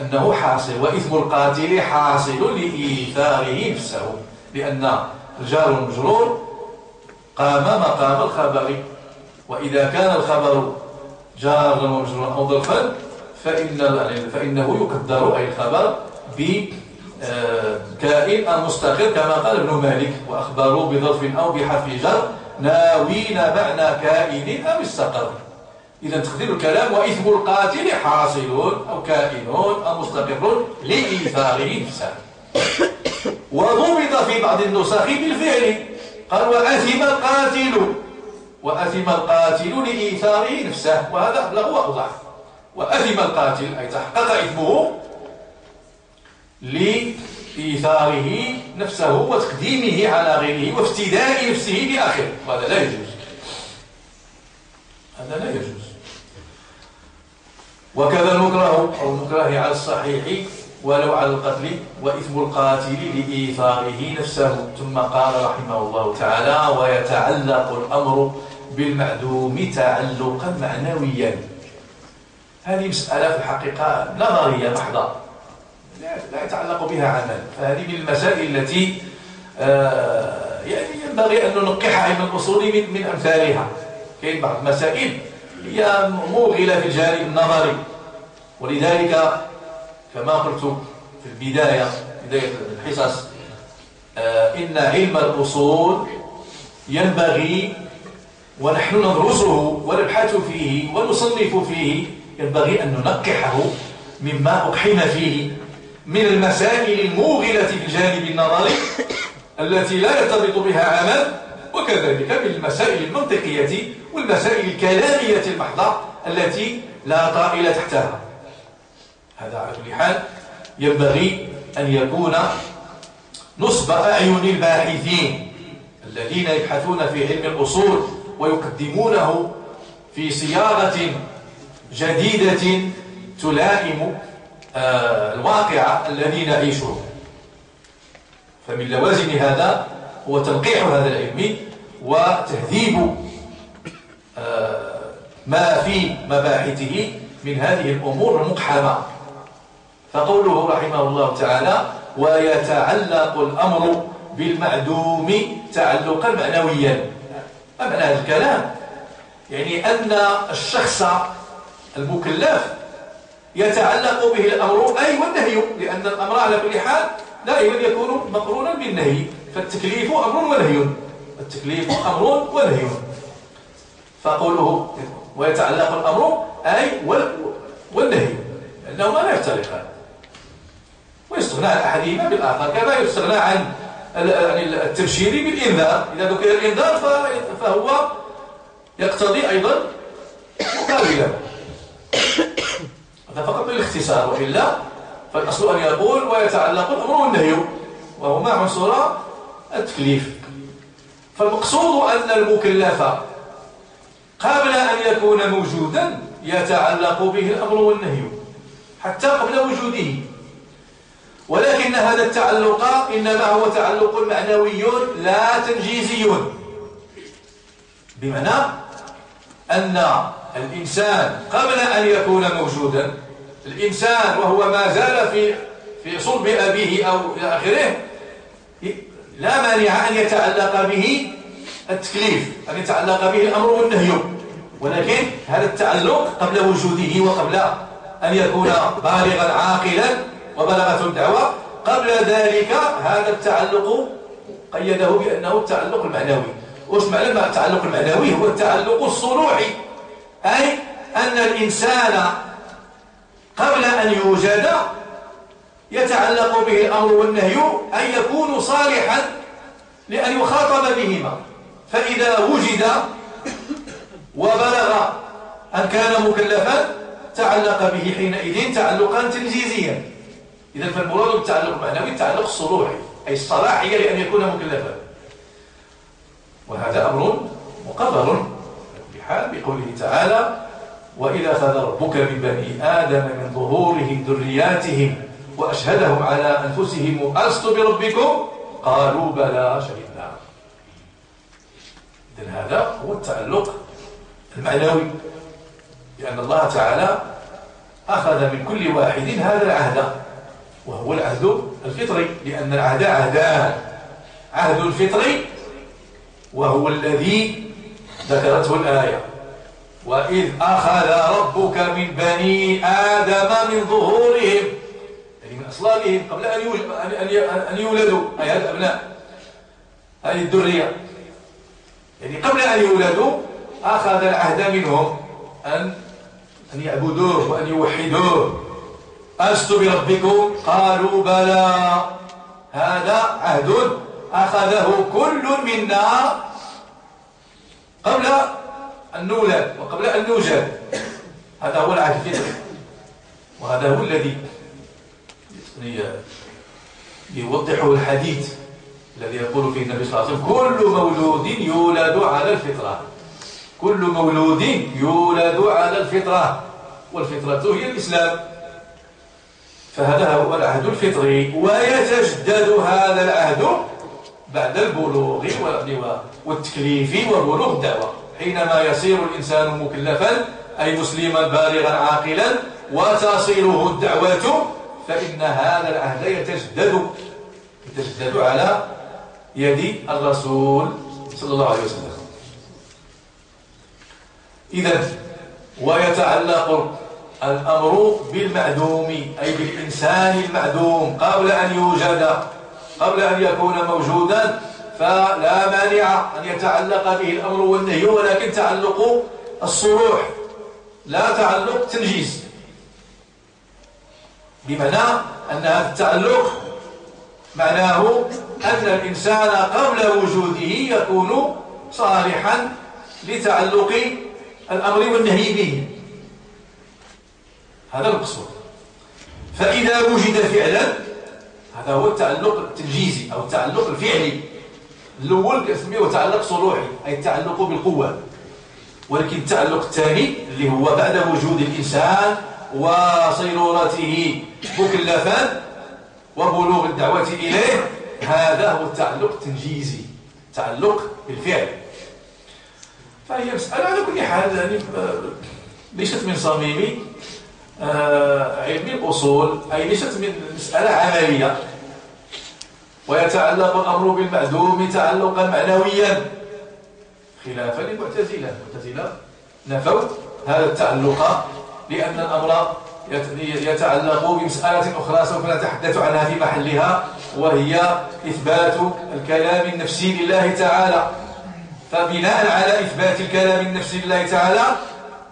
بأنه حاصل وإثم القاتل حاصل لإيثاره نفسه لأن الجار المجرور قام مقام الخبر. وإذا كان الخبر جارا ومجرورا أو ظرفا فإن فإنه يقدر أي الخبر بكائن المستقر كما قال ابن مالك وأخبروا بظرف أو بحرف جر ناوين معنى كائن أو استقر إذا تقدير الكلام وإثم القاتل حاصل أو كائن أو مستقر لإيثاره نفسه. وضبط في بعض النسخ بالفعل. قال وأثم القاتل. وأثم القاتل لإيثاره نفسه. وهذا أبلغ وأوضح وأثم القاتل أي تحقق إثمه لإيثاره نفسه وتقديمه على غيره وافتداء نفسه بآخره. وهذا لا يجوز. هذا لا يجوز. وكذا المكره أو المكره على الصحيح ولو على القتل وإثم القاتل لإيثاره نفسه. ثم قال رحمه الله تعالى ويتعلق الأمر بالمعدوم تعلقا معنويا. هذه مسألة في الحقيقة نظرية محضة. لا يتعلق بها عمل. فهذه من المسائل التي آه، يعني ينبغي أن ننقح علم الأصول من, من أمثالها. كاين بعض المسائل هي موغلة في الجانب النظري. ولذلك كما قلت في البداية بداية الحصص آه، إن علم الأصول ينبغي ونحن ندرسه ونبحث فيه ونصنف فيه. ينبغي أن ننقحه مما أقحم فيه من المسائل الموغلة في الجانب النظري التي لا يرتبط بها عمل وكذلك من المسائل المنطقية والمسائل الكلامية المحضة التي لا طائل تحتها. هذا على كل حال ينبغي أن يكون نصب أعين الباحثين الذين يبحثون في علم الأصول ويقدمونه في صياغة جديدة تلائم آه، الواقع الذي نعيشه. فمن لوازم هذا هو تنقيح هذا العلم وتهذيب ما في مباحثه من هذه الأمور المقحمة. فقوله رحمه الله تعالى ويتعلق الأمر بالمعدوم تعلقا معنويا معنى هذا الكلام؟ يعني أن الشخص المكلف يتعلق به الأمر أي والنهي لأن الأمر على كل حال دائما يكون مقرونا بالنهي فالتكليف أمر ونهي. التكليف أمر ونهي. فقوله ويتعلق الأمر أي والنهي لأنهما لا يفترقان. ويستغنى عن أحدهما بالآخر كما يستغنى عن التبشيري بالإنذار. إذا ذكر الإنذار فهو يقتضي أيضا مقابلا هذا فقط للاختصار وإلا فالأصل أن يقول ويتعلق الأمر والنهي وهما عنصر التكليف. فالمقصود أن المكلف قبل أن يكون موجودا يتعلق به الأمر والنهي حتى قبل وجوده. ولكن هذا التعلق إنما هو تعلق معنوي لا تنجيزي. بمعنى أن الإنسان قبل أن يكون موجودا الإنسان وهو ما زال في في صلب أبيه أو إلى آخره لا مانع أن يتعلق به التكليف أن يتعلق به الأمر والنهي. ولكن هذا التعلق قبل وجوده وقبل أن يكون بالغا عاقلا وبلغته الدعوة. قبل ذلك هذا التعلق قيده بأنه التعلق المعنوي. وش معنى التعلق المعنوي؟ هو التعلق الصروحي أي أن الإنسان قبل أن يوجد يتعلق به الأمر والنهي أن يكون صالحا لأن يخاطب بهما. فإذا وجد وبلغ أن كان مكلفا تعلق به حينئذ تعلقا تنجيزيا إذا فالمراد بالتعلق المعنوي التعلق الصروحي أي الصلاحية لأن يكون مكلفا. وهذا أمر مقرر بحال بقوله تعالى وإذا أخذ ربك من بني آدم من ظهورهم ذرياتهم وأشهدهم على أنفسهم ألست بربكم؟ قالوا بلى. شهدنا إذن هذا هو التعلق المعنوي لأن الله تعالى أخذ من كل واحد هذا العهد وهو العهد الفطري لأن العهد عهدان عهد الفطري وهو الذي ذكرته الآية. وإذ أخذ ربك من بني آدم من ظهورهم يعني من أصلابهم قبل أن يولدوا أي هذا الأبناء هذه الذرية. يعني قبل أن يولدوا أخذ العهد منهم أن أن يعبدوه وأن يوحدوه. ألست بربكم؟ قالوا بلى. هذا عهد أخذه كل منا قبل أن نولد وقبل أن نوجد هذا هو العهد الفطري. وهذا هو الذي يوضحه الحديث. الذي يقول فيه النبي صلى الله عليه وسلم كل مولود يولد على الفطرة. كل مولود يولد على الفطرة والفطرة هي الإسلام. فهذا هو العهد الفطري ويتجدد هذا العهد بعد البلوغ والتكليف وبلوغ الدعوة. حينما يصير الإنسان مكلفا أي مسلما بالغا عاقلا وتصيره الدعوة فإن هذا العهد يتجدد يتجدد على يد الرسول صلى الله عليه وسلم. إذا ويتعلق الأمر بالمعدوم أي بالإنسان المعدوم. قبل أن يوجد قبل أن يكون موجودا فلا مانع أن يتعلق به الأمر والنهي ولكن تعلق الصروح لا تعلق تنجيز بمعنى أن هذا التعلق معناه أن الإنسان قبل وجوده يكون صالحا لتعلق الأمر والنهي به. هذا المقصود. فإذا وجد فعلا هذا هو التعلق التنجيزي أو التعلق الفعلي. الأول كنسميه تعلق صلوحي أي التعلق بالقوة. ولكن التعلق الثاني اللي هو بعد وجود الإنسان وصيرورته مكلفا وبلوغ الدعوة إليه هذا هو التعلق التنجيزي تعلق بالفعل. فهي مسألة على كل حال يعني آه، ليست من صميم آه، علم الأصول أي ليست من مسألة عملية. ويتعلق الأمر بالمعدوم تعلقا معنويا. خلافا للمعتزلة. المعتزلة نفوا هذا التعلق لأن الأمر يتعلق بمسألة أخرى سوف نتحدث عنها في محلها وهي إثبات الكلام النفسي لله تعالى. فبناء على إثبات الكلام النفسي لله تعالى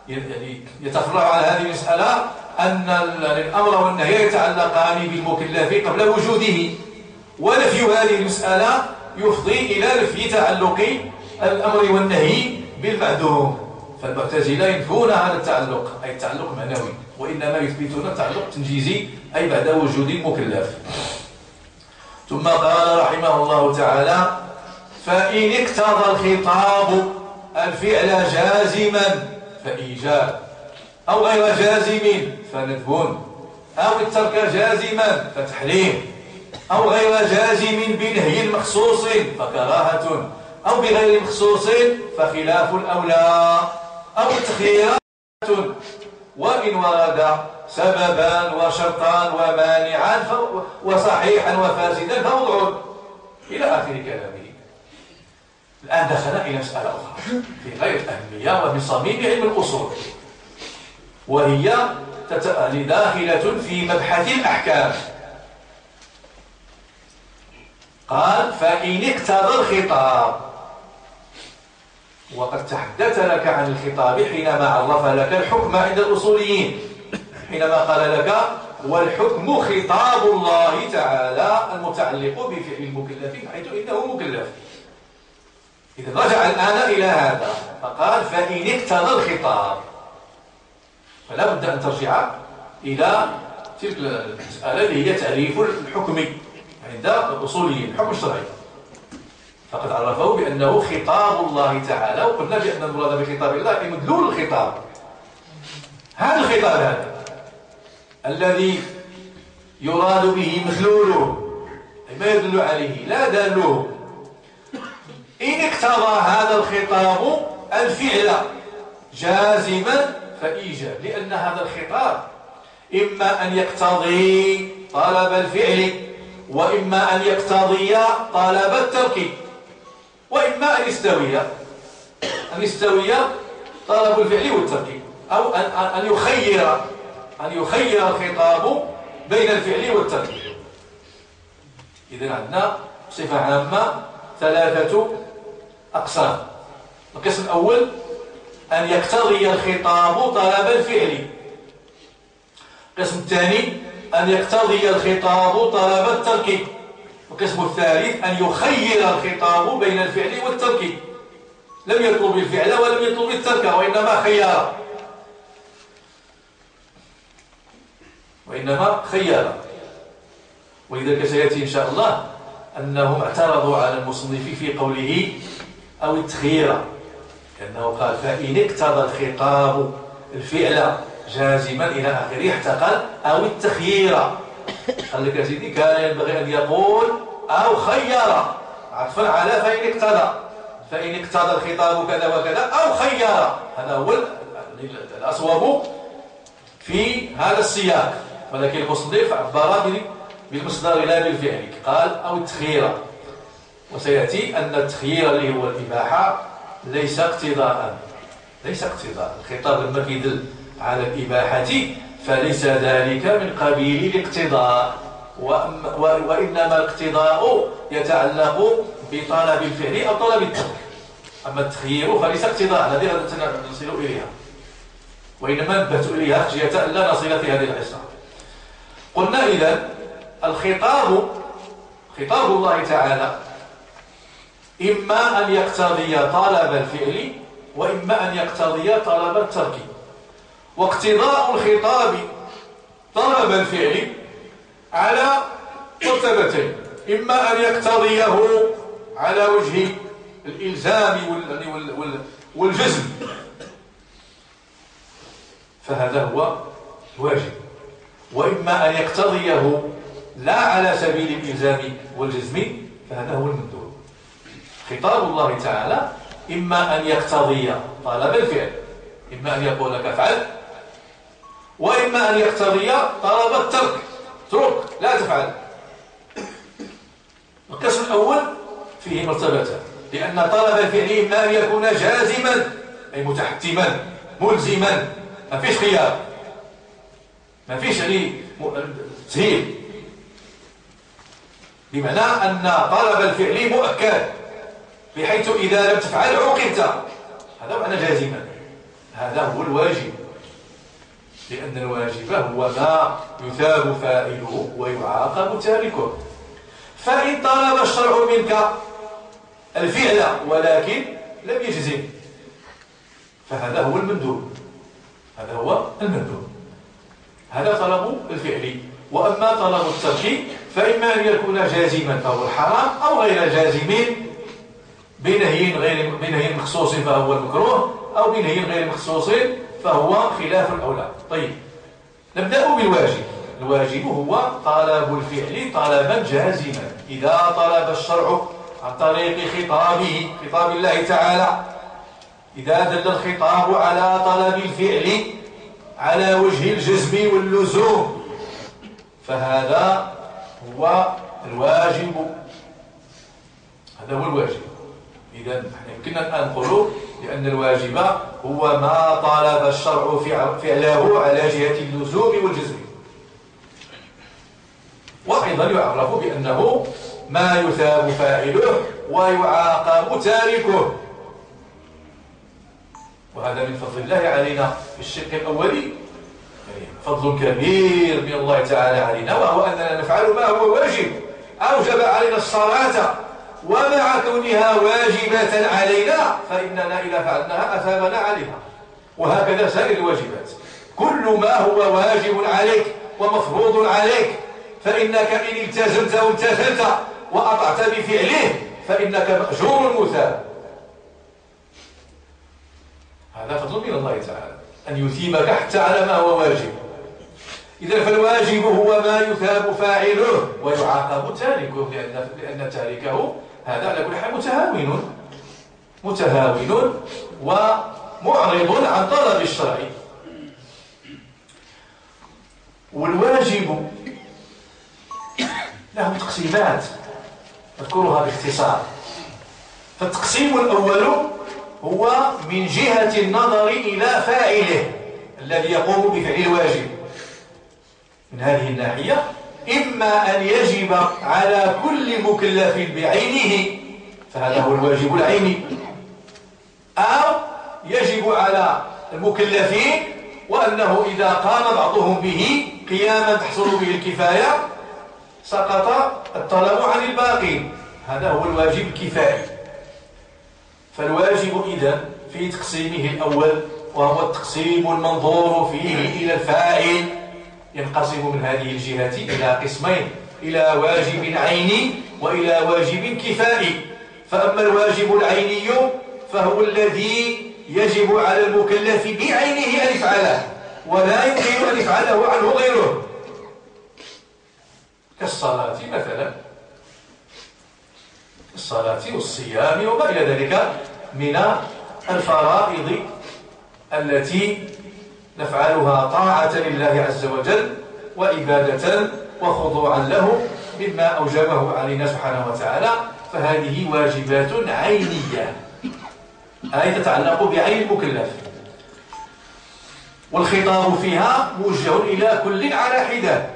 يعني يتفرع على هذه المسألة أن الأمر والنهي يتعلقان بالمكلف قبل وجوده. ونفي هذه المسألة يفضي إلى نفي تعلق الأمر والنهي بالمعدوم. فالمعتزلة ينفون هذا التعلق أي التعلق معنوي وإنما يثبتون التعلق تنجيزي أي بعد وجود المكلف ثم قال رحمه الله تعالى فإن اقتضى الخطاب الفعل جازما فإيجاب أو غير جازم فندب أو الترك جازما فتحريم أو غير جازم بنهي مخصوص فكراهة أو بغير مخصوص فخلاف الأولى أو التخييرات وإن ورد سببا وشرطا ومانعا وصحيحا وفاسدا فوضع إلى آخر كلامه. الآن دخلنا إلى مسألة أخرى. في غير الأهمية ومن صميم علم الأصول. وهي داخلة في مبحث الأحكام. قال فإن اقتضى الخطاب وقد تحدث لك عن الخطاب حينما عرف لك الحكم عند الأصوليين. حينما قال لك والحكم خطاب الله تعالى المتعلق بفعل المكلف حيث إنه مكلف. إذا رجع الآن إلى هذا فقال فإن اقتضى الخطاب. فلا بد أن ترجع إلى تلك المسألة اللي هي تعريف الحكم عند الأصوليين الحكم الشرعي. فقد عرفه بأنه خطاب الله تعالى وقلنا بأن المراد بخطاب الله أي مدلول الخطاب. هذا الخطاب هذا الذي يراد به مدلوله أي ما يدل عليه لا داله. إن اقتضى هذا الخطاب الفعل جازما فإيجاب لأن هذا الخطاب إما أن يقتضي طلب الفعل وإما أن يقتضي طلب الترك وإما أن يستوي طلب الفعل والترك أو أن, أن يخير أن يخير الخطاب بين الفعل والترك إذا عندنا صفة عامة ثلاثة أقسام. القسم الأول أن يقتضي الخطاب طلب الفعل. القسم الثاني أن يقتضي الخطاب طلب الترك القسم الثالث أن يخير الخطاب بين الفعل والترك. لم يطلب الفعل ولم يطلب الترك وإنما خير. وإنما خير. ولذلك سيأتي إن شاء الله أنهم اعترضوا على المصنف في قوله أو التخيير. لأنه قال فإن اقتضى الخطاب الفعل جازما إلى آخره احتقل أو التخيير. قال لك سيدي كان ينبغي أن يقول أو خير. عطفا على فإن اقتضى. فإن اقتضى الخطاب كذا وكذا أو خير. هذا هو الأصوب في هذا السياق. ولكن المصنف عبر بالمصدر لا بالفعل. قال أو التخيير وسيأتي أن التخيير اللي هو الإباحة ليس اقتضاء. ليس اقتضاء. الخطاب لما كيدل على الإباحة فليس ذلك من قبيل الاقتضاء. وإنما الاقتضاء يتعلق بطلب الفعل أو طلب الترك أما التخيير فليس اقتضاء هذه نصل إليها. وإنما نبهت إليها خشية أن لا نصل في هذه القصة قلنا إذا الخطاب خطاب الله تعالى إما أن يقتضي طلب الفعل وإما أن يقتضي طلب الترك. واقتضاء الخطاب طلب الفعل على مرتبتين. إما أن يقتضيه على وجه الإلزام والجزم. فهذا هو واجب وإما أن يقتضيه لا على سبيل الإلزام والجزم فهذا هو المندوب. خطاب الله تعالى إما أن يقتضي طلب الفعل إما أن يقول لك افعل وإما أن يقتضي طلب الترك. اترك لا تفعل. القسم الأول فيه مرتبتان لأن طلب الفعل أن يكون جازما أي متحتما ملزما. ما فيش خيار. ما فيش يعني تسهيل. بمعنى أن طلب الفعل مؤكد بحيث إذا لم تفعل عوقبت هذا معنى جازما. هذا هو الواجب. لأن الواجب هو ما يثاب فاعله ويعاقب تاركه. فإن طلب الشرع منك الفعل ولكن لم يجزم فهذا هو المندوب. هذا هو المندوب. هذا طلب الفعل. وأما طلب الترك فإما أن يكون جازما فهو الحرام أو غير جازم بنهي غير بنهي مخصوص فهو المكروه أو بنهي غير مخصوص فهو خلاف الأولى طيب نبدأ بالواجب. الواجب هو طلب الفعل طلبا جازما إذا طلب الشرع عن طريق خطابه خطاب الله تعالى إذا دل الخطاب على طلب الفعل على وجه الجزم واللزوم فهذا هو الواجب. هذا هو الواجب. إذا يمكننا الآن نقول لأن الواجب هو ما طالب الشرع فعله على جهة اللزوم والجزم. وأيضا يعرف بأنه ما يثاب فاعله ويعاقب تاركه. وهذا من فضل الله علينا في الشق الأولي يعني فضل كبير من الله تعالى علينا وهو أننا نفعل ما هو واجب. أوجب علينا الصلاة. ومع كونها واجبة علينا فإننا إذا فعلناها أثابنا عليها. وهكذا سائر الواجبات. كل ما هو واجب عليك ومفروض عليك فإنك إن التزمت وامتثلت وأطعت بفعله فإنك مأجور مثاب. هذا فضل من الله تعالى أن يثيبك حتى على ما هو واجب. إذا فالواجب هو ما يثاب فاعله ويعاقب تاركه لأن, لأن تاركه هذا على كل حال متهاون. متهاون ومعرض عن طلب الشرع. والواجب له تقسيمات. أذكرها باختصار. فالتقسيم الأول هو من جهة النظر إلى فاعله الذي يقوم بفعل الواجب. من هذه الناحية إما أن يجب على كل مكلف بعينه فهذا هو الواجب العيني أو يجب على المكلفين وأنه إذا قام بعضهم به قياما تحصل به الكفاية سقط الطلب عن الباقين هذا هو الواجب الكفائي. فالواجب إذا في تقسيمه الأول وهو التقسيم المنظور فيه إلى الفاعل. ينقسم من هذه الجهة إلى قسمين إلى واجب عيني وإلى واجب كفائي. فأما الواجب العيني فهو الذي يجب على المكلف بعينه أن يفعله ولا يمكن أن يفعله عنه غيره. كالصلاة مثلا. الصلاة والصيام وما إلى ذلك من الفرائض التي نفعلها طاعة لله عز وجل وإبادة وخضوعا له مما أوجبه علينا سبحانه وتعالى فهذه واجبات عينية. أي تتعلق بعين المكلف والخطاب فيها موجه إلى كل على حدة.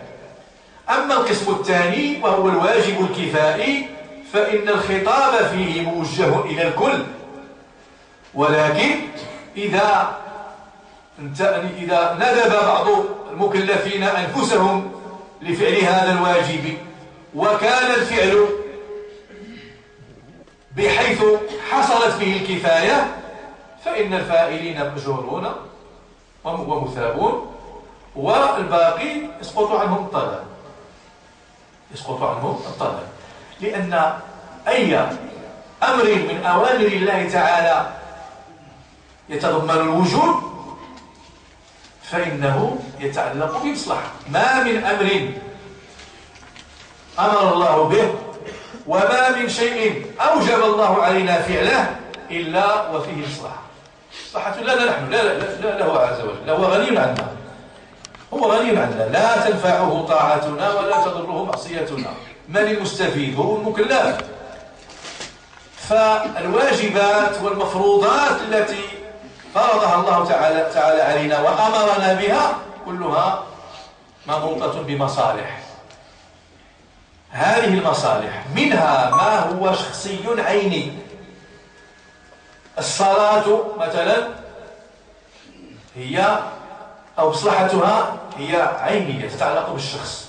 أما القسم الثاني وهو الواجب الكفائي فإن الخطاب فيه موجه إلى الكل. ولكن إذا إذا ندب بعض المكلفين أنفسهم لفعل هذا الواجب. وكان الفعل بحيث حصلت به الكفاية فإن الفائلين مجهولون ومثابون والباقي يسقط عنهم الطلب. يسقط عنهم الطلب. لأن أي أمر من أوامر الله تعالى يتضمن الوجود فإنه يتعلق بمصلحة. ما من أمر أمر الله به وما من شيء أوجب الله علينا فعله إلا وفيه مصلحة. مصلحة لا لا نحن لا لا لا, لا هو عز وجل هو غني عنا هو غني عنا لا تنفعه طاعتنا ولا تضره معصيتنا. من المستفيد؟ هو المكلف. فالواجبات والمفروضات التي فرضها الله تعالى, تعالى علينا وأمرنا بها كلها منوطة بمصالح. هذه المصالح منها ما هو شخصي عيني. الصلاة مثلا هي أو مصلحتها هي عينية تتعلق بالشخص.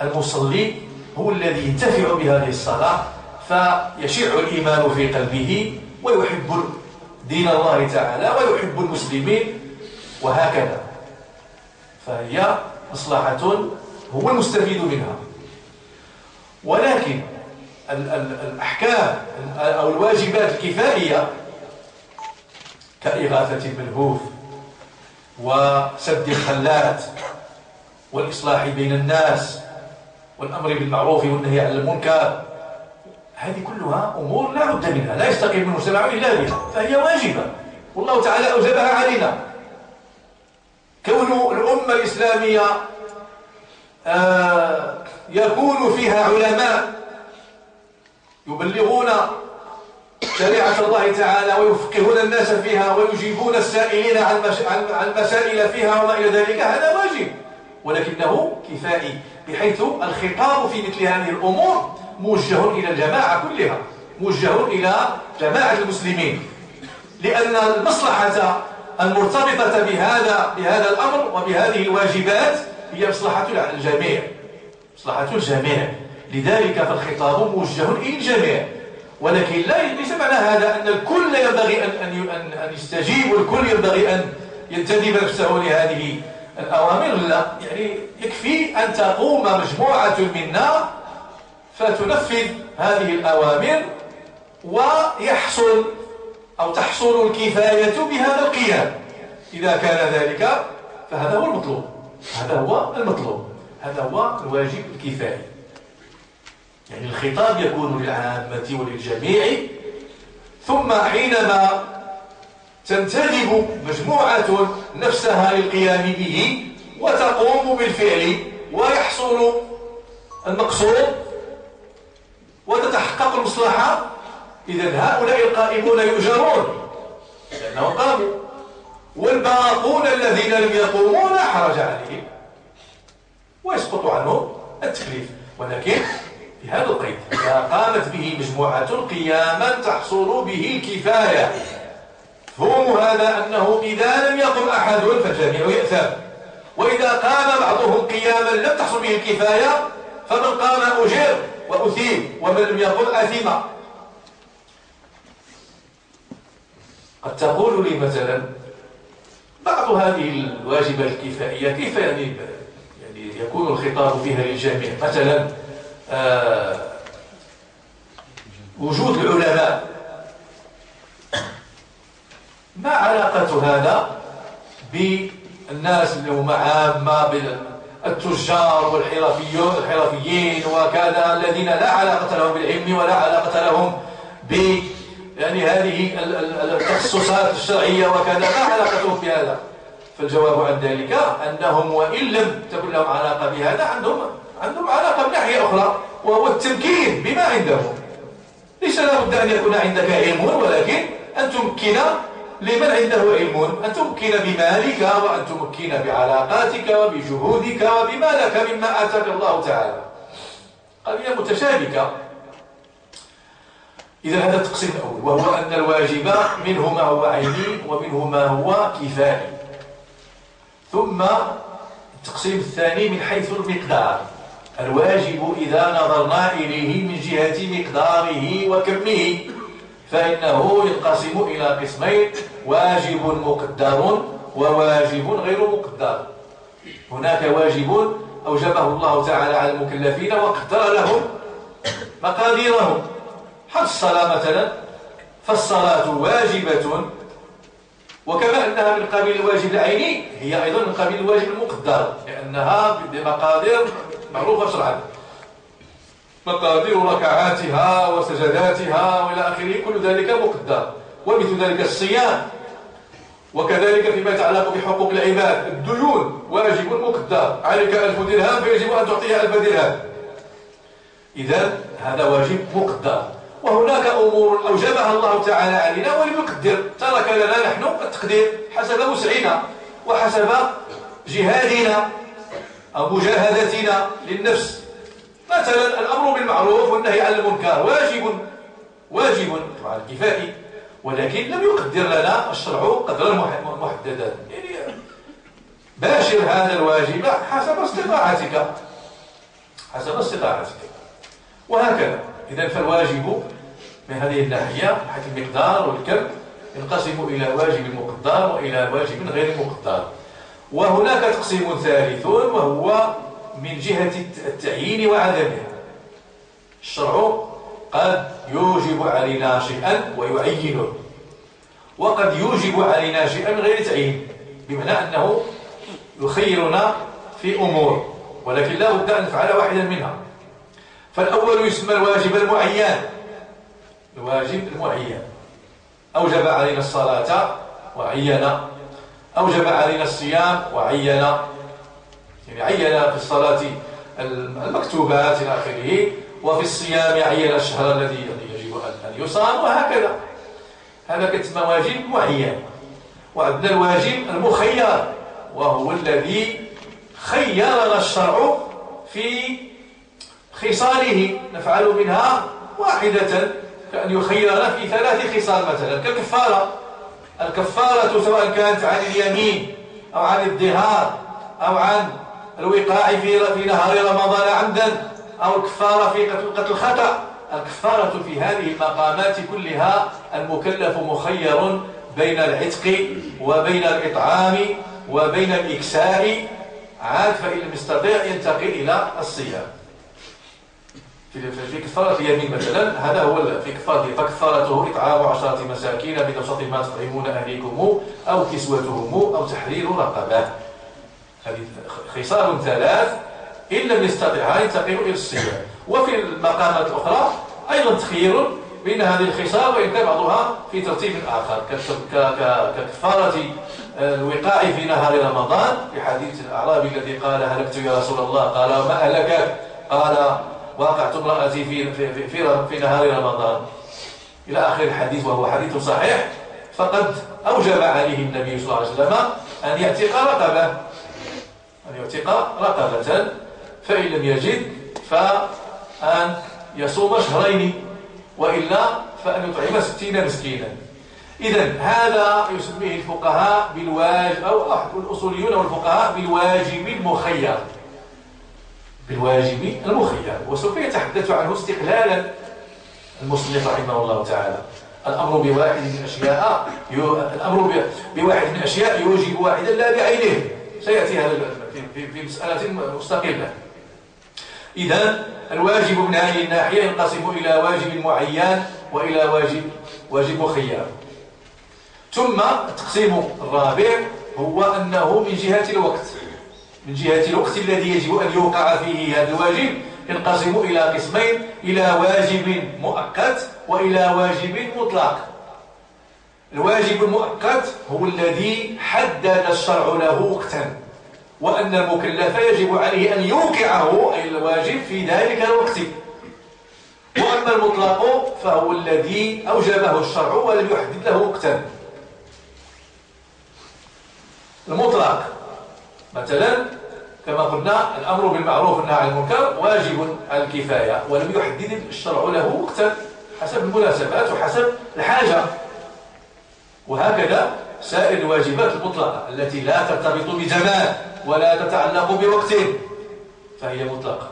المصلي هو الذي ينتفع بهذه الصلاة فيشع الإيمان في قلبه ويحب دين الله تعالى ويحب المسلمين وهكذا. فهي مصلحة هو المستفيد منها. ولكن الأحكام أو الواجبات الكفائية كإغاثة الملهوف وسد الخلات والإصلاح بين الناس والأمر بالمعروف والنهي عن المنكر هذه كلها أمور لا بد منها لا يستقيم المجتمع إلا بها فهي واجبة. والله تعالى أوجبها علينا. كون الأمة الإسلامية آه يكون فيها علماء يبلغون شريعة الله تعالى ويفقهون الناس فيها ويجيبون السائلين عن المسائل فيها وما إلى ذلك هذا واجب. ولكنه كفائي بحيث الخطاب في مثل هذه الأمور موجه إلى الجماعة كلها موجه إلى جماعة المسلمين. لأن المصلحة المرتبطة بهذا بهذا الأمر وبهذه الواجبات هي مصلحة الجميع. مصلحة الجميع. لذلك فالخطاب موجه إلى الجميع. ولكن لا ليس معنى هذا أن الكل ينبغي أن أن أن يستجيب والكل ينبغي أن ينتدب نفسه لهذه الأوامر. لا يعني يكفي أن تقوم مجموعة منا فتنفذ هذه الأوامر ويحصل أو تحصل الكفاية بهذا القيام. إذا كان ذلك فهذا هو المطلوب. هذا هو المطلوب. هذا هو الواجب الكفائي يعني الخطاب يكون للعامة وللجميع. ثم حينما تنتدب مجموعة نفسها للقيام به وتقوم بالفعل ويحصل المقصود وتتحقق المصلحة إذا هؤلاء القائمون يؤجرون. لأنهم قاموا. والباقون الذين لم يقوموا لا حرج عليهم. ويسقط عنهم التكليف. ولكن في هذا القيد إذا قامت به مجموعة قياما تحصل به الكفاية فهم هذا أنه إذا لم يقم أحد فالجميع يأثم. وإذا قام بعضهم قياما لم تحصل به الكفاية فمن قام أجر وأثيب ومن لم يقل أثم قد تقول لي مثلا بعض هذه الواجبات الكفائية كيف يعني يعني يكون الخطاب فيها للجميع؟ مثلا آه وجود العلماء. ما علاقة هذا بالناس اللي هم عامة التجار والحرفيين وكذا الذين لا علاقة لهم بالعلم ولا علاقة لهم ب يعني هذه التخصصات الشرعية وكذا ما علاقتهم بهذا؟ فالجواب عن ذلك أنهم وإن لم تكن لهم علاقة بهذا عندهم عندهم علاقة بناحية أخرى وهو التمكين بما عندهم. ليس لابد أن يكون عندك علم ولكن أن تمكن لمن عنده علم أن تمكن بمالك وأن تمكن بعلاقاتك وبجهودك وبما لك مما آتاك الله تعالى. قضية متشابكة. إذا هذا التقسيم الأول وهو أن الواجب منه ما هو عيني ومنه ما هو كفائي. ثم التقسيم الثاني من حيث المقدار. الواجب إذا نظرنا إليه من جهة مقداره وكمه فإنه ينقسم إلى قسمين واجب مقدر وواجب غير مقدر. هناك واجب أوجبه الله تعالى على المكلفين وقدر لهم مقاديرهم. حد الصلاة مثلا؟ فالصلاة واجبة. وكما أنها من قبيل الواجب العيني هي أيضا من قبيل الواجب المقدر لأنها بمقادير معروفة شرعا. مقادير ركعاتها وسجداتها وإلى آخره كل ذلك مقدر. ومثل ذلك الصيام. وكذلك فيما يتعلق بحقوق العباد. الديون واجب مقدر. عليك ألف درهم فيجب أن تعطيها ألف درهم. إذا هذا واجب مقدر. وهناك أمور أوجبها الله تعالى علينا ولم يقدر ترك لنا نحن التقدير حسب وسعنا وحسب جهادنا. أو مجاهدتنا للنفس. مثلا الأمر بالمعروف والنهي عن المنكر. واجب واجب على الكفائي ولكن لم يقدر لنا الشرع قدرا محددا. يعني باشر هذا الواجب حسب استطاعتك. حسب استطاعتك. وهكذا. إذا فالواجب من هذه الناحية حيث المقدار والكم ينقسم إلى واجب مقدر وإلى واجب غير مقدر وهناك تقسيم ثالث وهو من جهة التعيين وعدمه الشرع قد يوجب علينا شيئا ويعينه. وقد يوجب علينا شيئا غير تعيين بمعنى أنه يخيرنا في أمور ولكن لا بد أن نفعل واحدا منها. فالأول يسمى الواجب المعين. الواجب المعين. أوجب علينا الصلاة وعين. أوجب علينا الصيام وعين. يعني عين في الصلاة المكتوبات إلى آخره وفي الصيام عين الشهر الذي يجب أن يصام وهكذا. هذا كتسمى واجب معين. وعندنا الواجب المخير وهو الذي خيرنا الشرع في خصاله. نفعل منها واحدة كأن يخيرنا في ثلاث خصال مثلا. كالكفارة. الكفارة سواء كانت عن اليمين أو عن الظهار أو عن الوقاع في في نهار رمضان عمدا أو الكفارة في قتل قتل خطأ. الكفارة في هذه المقامات كلها المكلف مخير بين العتق وبين الإطعام وبين الإكساء. عاد فإن لم يستطيع ينتقل إلى الصيام. في كفارة اليمين مثلا هذا هو في كفارة فكفارته إطعام عشرة مساكين بنشط ما تطعمون أهليكم أو كسوتهم أو تحرير رقبة. هذه خصال ثلاث إن لم يستطع ينتقل إلى الصيام وفي المقامات الأخرى أيضا تخير بين هذه الخصال وإن كان بعضها في ترتيب آخر. ككفارة الوقاع في نهار رمضان في حديث الأعرابي الذي قال هلكت يا رسول الله؟ قال ما أهلكك؟ قال وقعت امرأتي في, في, في, في, في نهار رمضان. إلى آخر الحديث وهو حديث صحيح فقد أوجب عليه النبي صلى الله عليه وسلم أن يعتق رقبة. أن يعتق رقبة. فإن لم يجد فأن يصوم شهرين وإلا فأن يطعم ستين مسكينا. إذا هذا يسميه الفقهاء بالواجب أو الأصوليون والفقهاء بالواجب المخير. بالواجب المخير وسوف يتحدث عنه استقلالا المصنف رحمه الله تعالى. الأمر بواحد من أشياء الأمر بواحد من أشياء يوجب واحدا لا بعينه. سيأتي هذا في, مسألة مستقلة. إذا الواجب من هذه الناحية ينقسم إلى واجب معين وإلى واجب واجب مخير. ثم التقسيم الرابع هو أنه من جهة الوقت. من جهة الوقت الذي يجب أن يوقع فيه هذا الواجب ينقسم إلى قسمين إلى واجب مؤقت وإلى واجب مطلق. الواجب المؤقت هو الذي حدد الشرع له وقتا وأن المكلف يجب عليه أن يوقعه أي الواجب في ذلك الوقت. وأما المطلق فهو الذي أوجبه الشرع ولم يحدد له وقتا. المطلق مثلا كما قلنا الأمر بالمعروف والنهي عن المنكر واجب الكفاية ولم يحدد الشرع له وقتا حسب المناسبات وحسب الحاجة. وهكذا سائر الواجبات المطلقة التي لا ترتبط بزمان ولا تتعلق بوقت فهي مطلقة.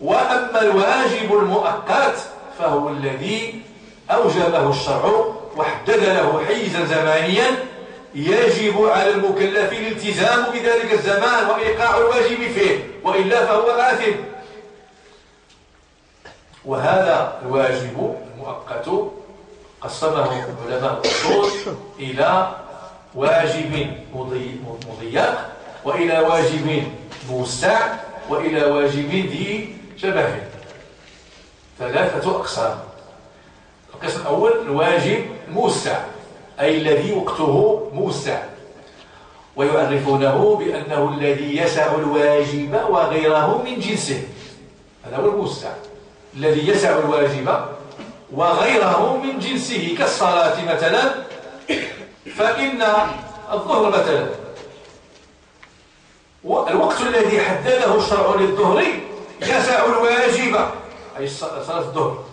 وأما الواجب المؤقت فهو الذي أوجبه الشرع وحدد له حيزا زمانيا يجب على المكلف الالتزام بذلك الزمان وإيقاع الواجب فيه وإلا فهو آثم. وهذا الواجب المؤقت قسمه علماء الأصول إلى واجب مضيق وإلى واجب موسع وإلى واجب ذي شبه. ثلاثة أقسام. القسم الأول الواجب موسع. أي الذي وقته موسع ويعرفونه بأنه الذي يسع الواجب وغيره من جنسه. هذا هو الموسع الذي يسع الواجب وغيره من جنسه كالصلاة مثلا فإن الظهر مثلا. الوقت الذي حدده الشرع للظهر يسع الواجب أي صلاة الظهر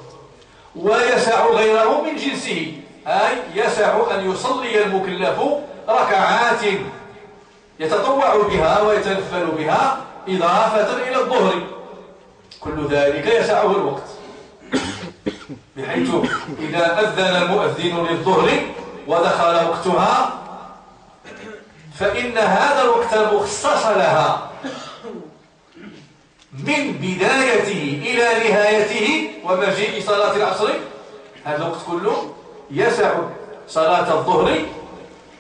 ويسع غيره من جنسه. أي يسع أن يصلي المكلف ركعات يتطوع بها ويتنفل بها إضافة إلى الظهر. كل ذلك يسعه الوقت. بحيث إذا أذن المؤذن للظهر ودخل وقتها فإن هذا الوقت المخصص لها من بدايته إلى نهايته ومجيء صلاة العصر. هذا الوقت كله يسع صلاة الظهر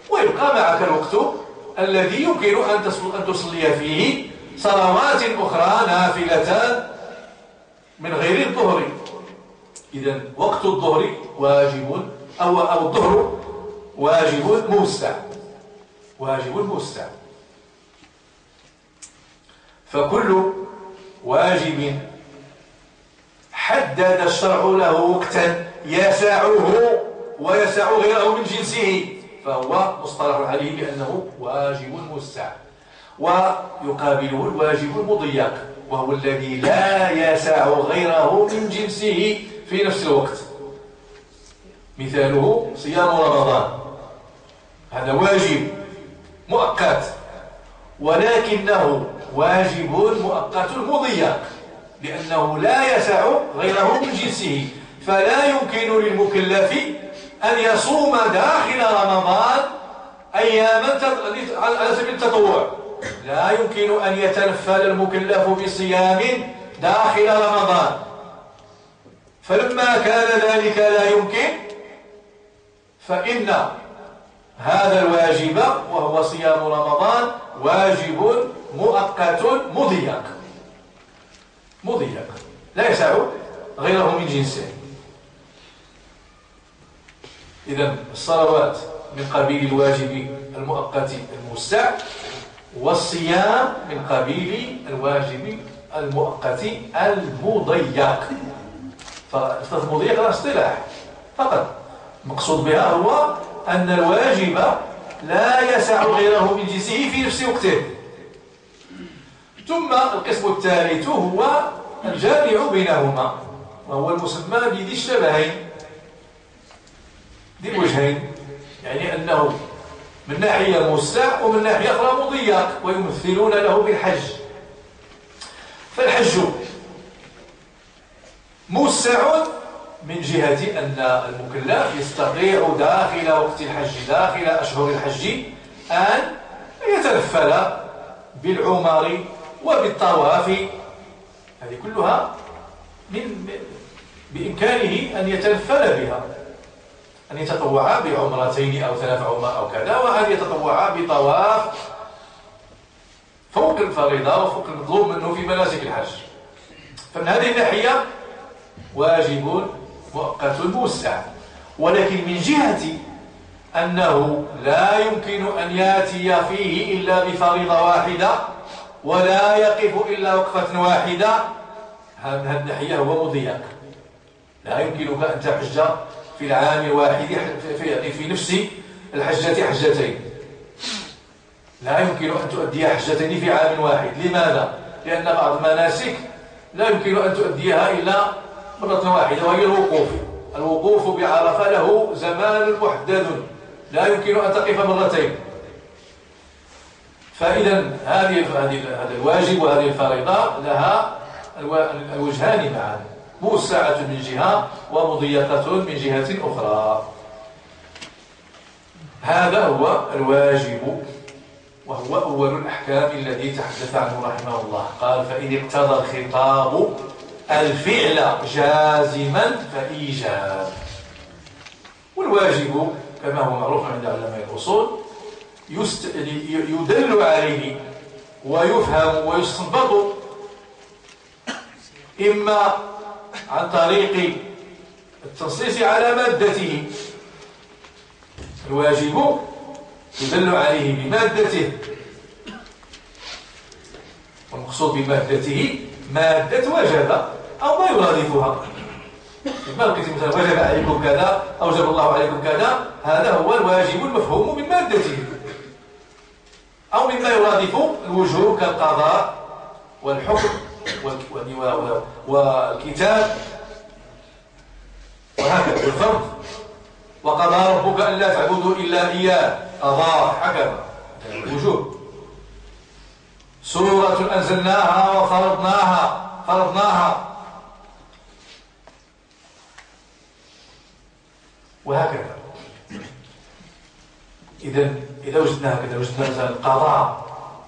ويبقى معك الوقت الذي يمكن أن تصلي فيه صلوات أخرى نافلتان من غير الظهر. إذا وقت الظهر واجب أو, أو الظهر واجب موسع. واجب موسع. فكل واجب حدد الشرع له وقتا يسعه. ويسع غيره من جنسه فهو مصطلح عليه بأنه واجب موسع ويقابله الواجب المضيق وهو الذي لا يسع غيره من جنسه في نفس الوقت. مثاله صيام رمضان. هذا واجب مؤقت ولكنه واجب مؤقت مضيق لأنه لا يسع غيره من جنسه. فلا يمكن للمكلف أن يصوم داخل رمضان أياما على سبيل التطوع لا يمكن أن يتنفل المكلف بصيام داخل رمضان. فلما كان ذلك لا يمكن فإن هذا الواجب وهو صيام رمضان واجب مؤقت مضيق. مضيق. لا يسع غيره من جنسه. إذا الصلوات من قبيل الواجب المؤقت الموسع والصيام من قبيل الواجب المؤقت المضيق. فالمضيق لا اصطلاح. فقط المقصود بها هو أن الواجب لا يسع غيره من جنسه في نفس وقته. ثم القسم الثالث هو الجامع بينهما وهو المسمى بذي الشبهين. ذي الوجهين يعني أنه من ناحية موسع ومن ناحية أخرى مضيق ويمثلون له بالحج. فالحج موسع من جهة أن المكلف يستطيع داخل وقت الحج داخل أشهر الحج أن يتنفل بالعمر وبالطواف. هذه كلها من بإمكانه أن يتنفل بها. أن يتطوع بعمرتين أو ثلاث عمر أو كذا وأن يتطوع بطواف فوق الفريضة وفوق المطلوب منه في مناسك الحج. فمن هذه الناحية واجب مؤقت موسع. ولكن من جهة أنه لا يمكن أن يأتي فيه إلا بفريضة واحدة ولا يقف إلا وقفة واحدة هذه الناحية هو مضيق. لا يمكنك أن تحج في العام الواحد في, في نفس الحجة حجتين. لا يمكن أن تؤدي حجتين في عام واحد. لماذا؟ لأن بعض المناسك لا يمكن أن تؤديها إلا مرة واحدة وهي الوقوف. الوقوف بعرفة له زمان محدد. لا يمكن أن تقف مرتين. فإذا هذه هذا الواجب وهذه الفريضة لها الوجهان معا. موسعة من جهة ومضيقة من جهة أخرى. هذا هو الواجب وهو أول الأحكام الذي تحدث عنه رحمه الله. قال فإن اقتضى الخطاب الفعل جازما فإيجاب. والواجب كما هو معروف عند علماء الأصول يدل عليه ويفهم ويستنبط. إما عن طريق التنصيص على مادته. الواجب يدل عليه بمادته. والمقصود بمادته مادة وجب أو ما يرادفها. ما قلت مثلا وجب عليكم كذا أوجب الله عليكم كذا هذا هو الواجب المفهوم من مادته. أو مما يرادف الوجوب كالقضاء والحكم. والكتاب. وهكذا والفرض وقضى ربك ألا تعبدوا إلا إياه. قضاء حكم. الوجوب سورة أنزلناها وفرضناها. فرضناها. وهكذا. إذا إذا وجدنا هكذا وجدنا مثلا قضاء.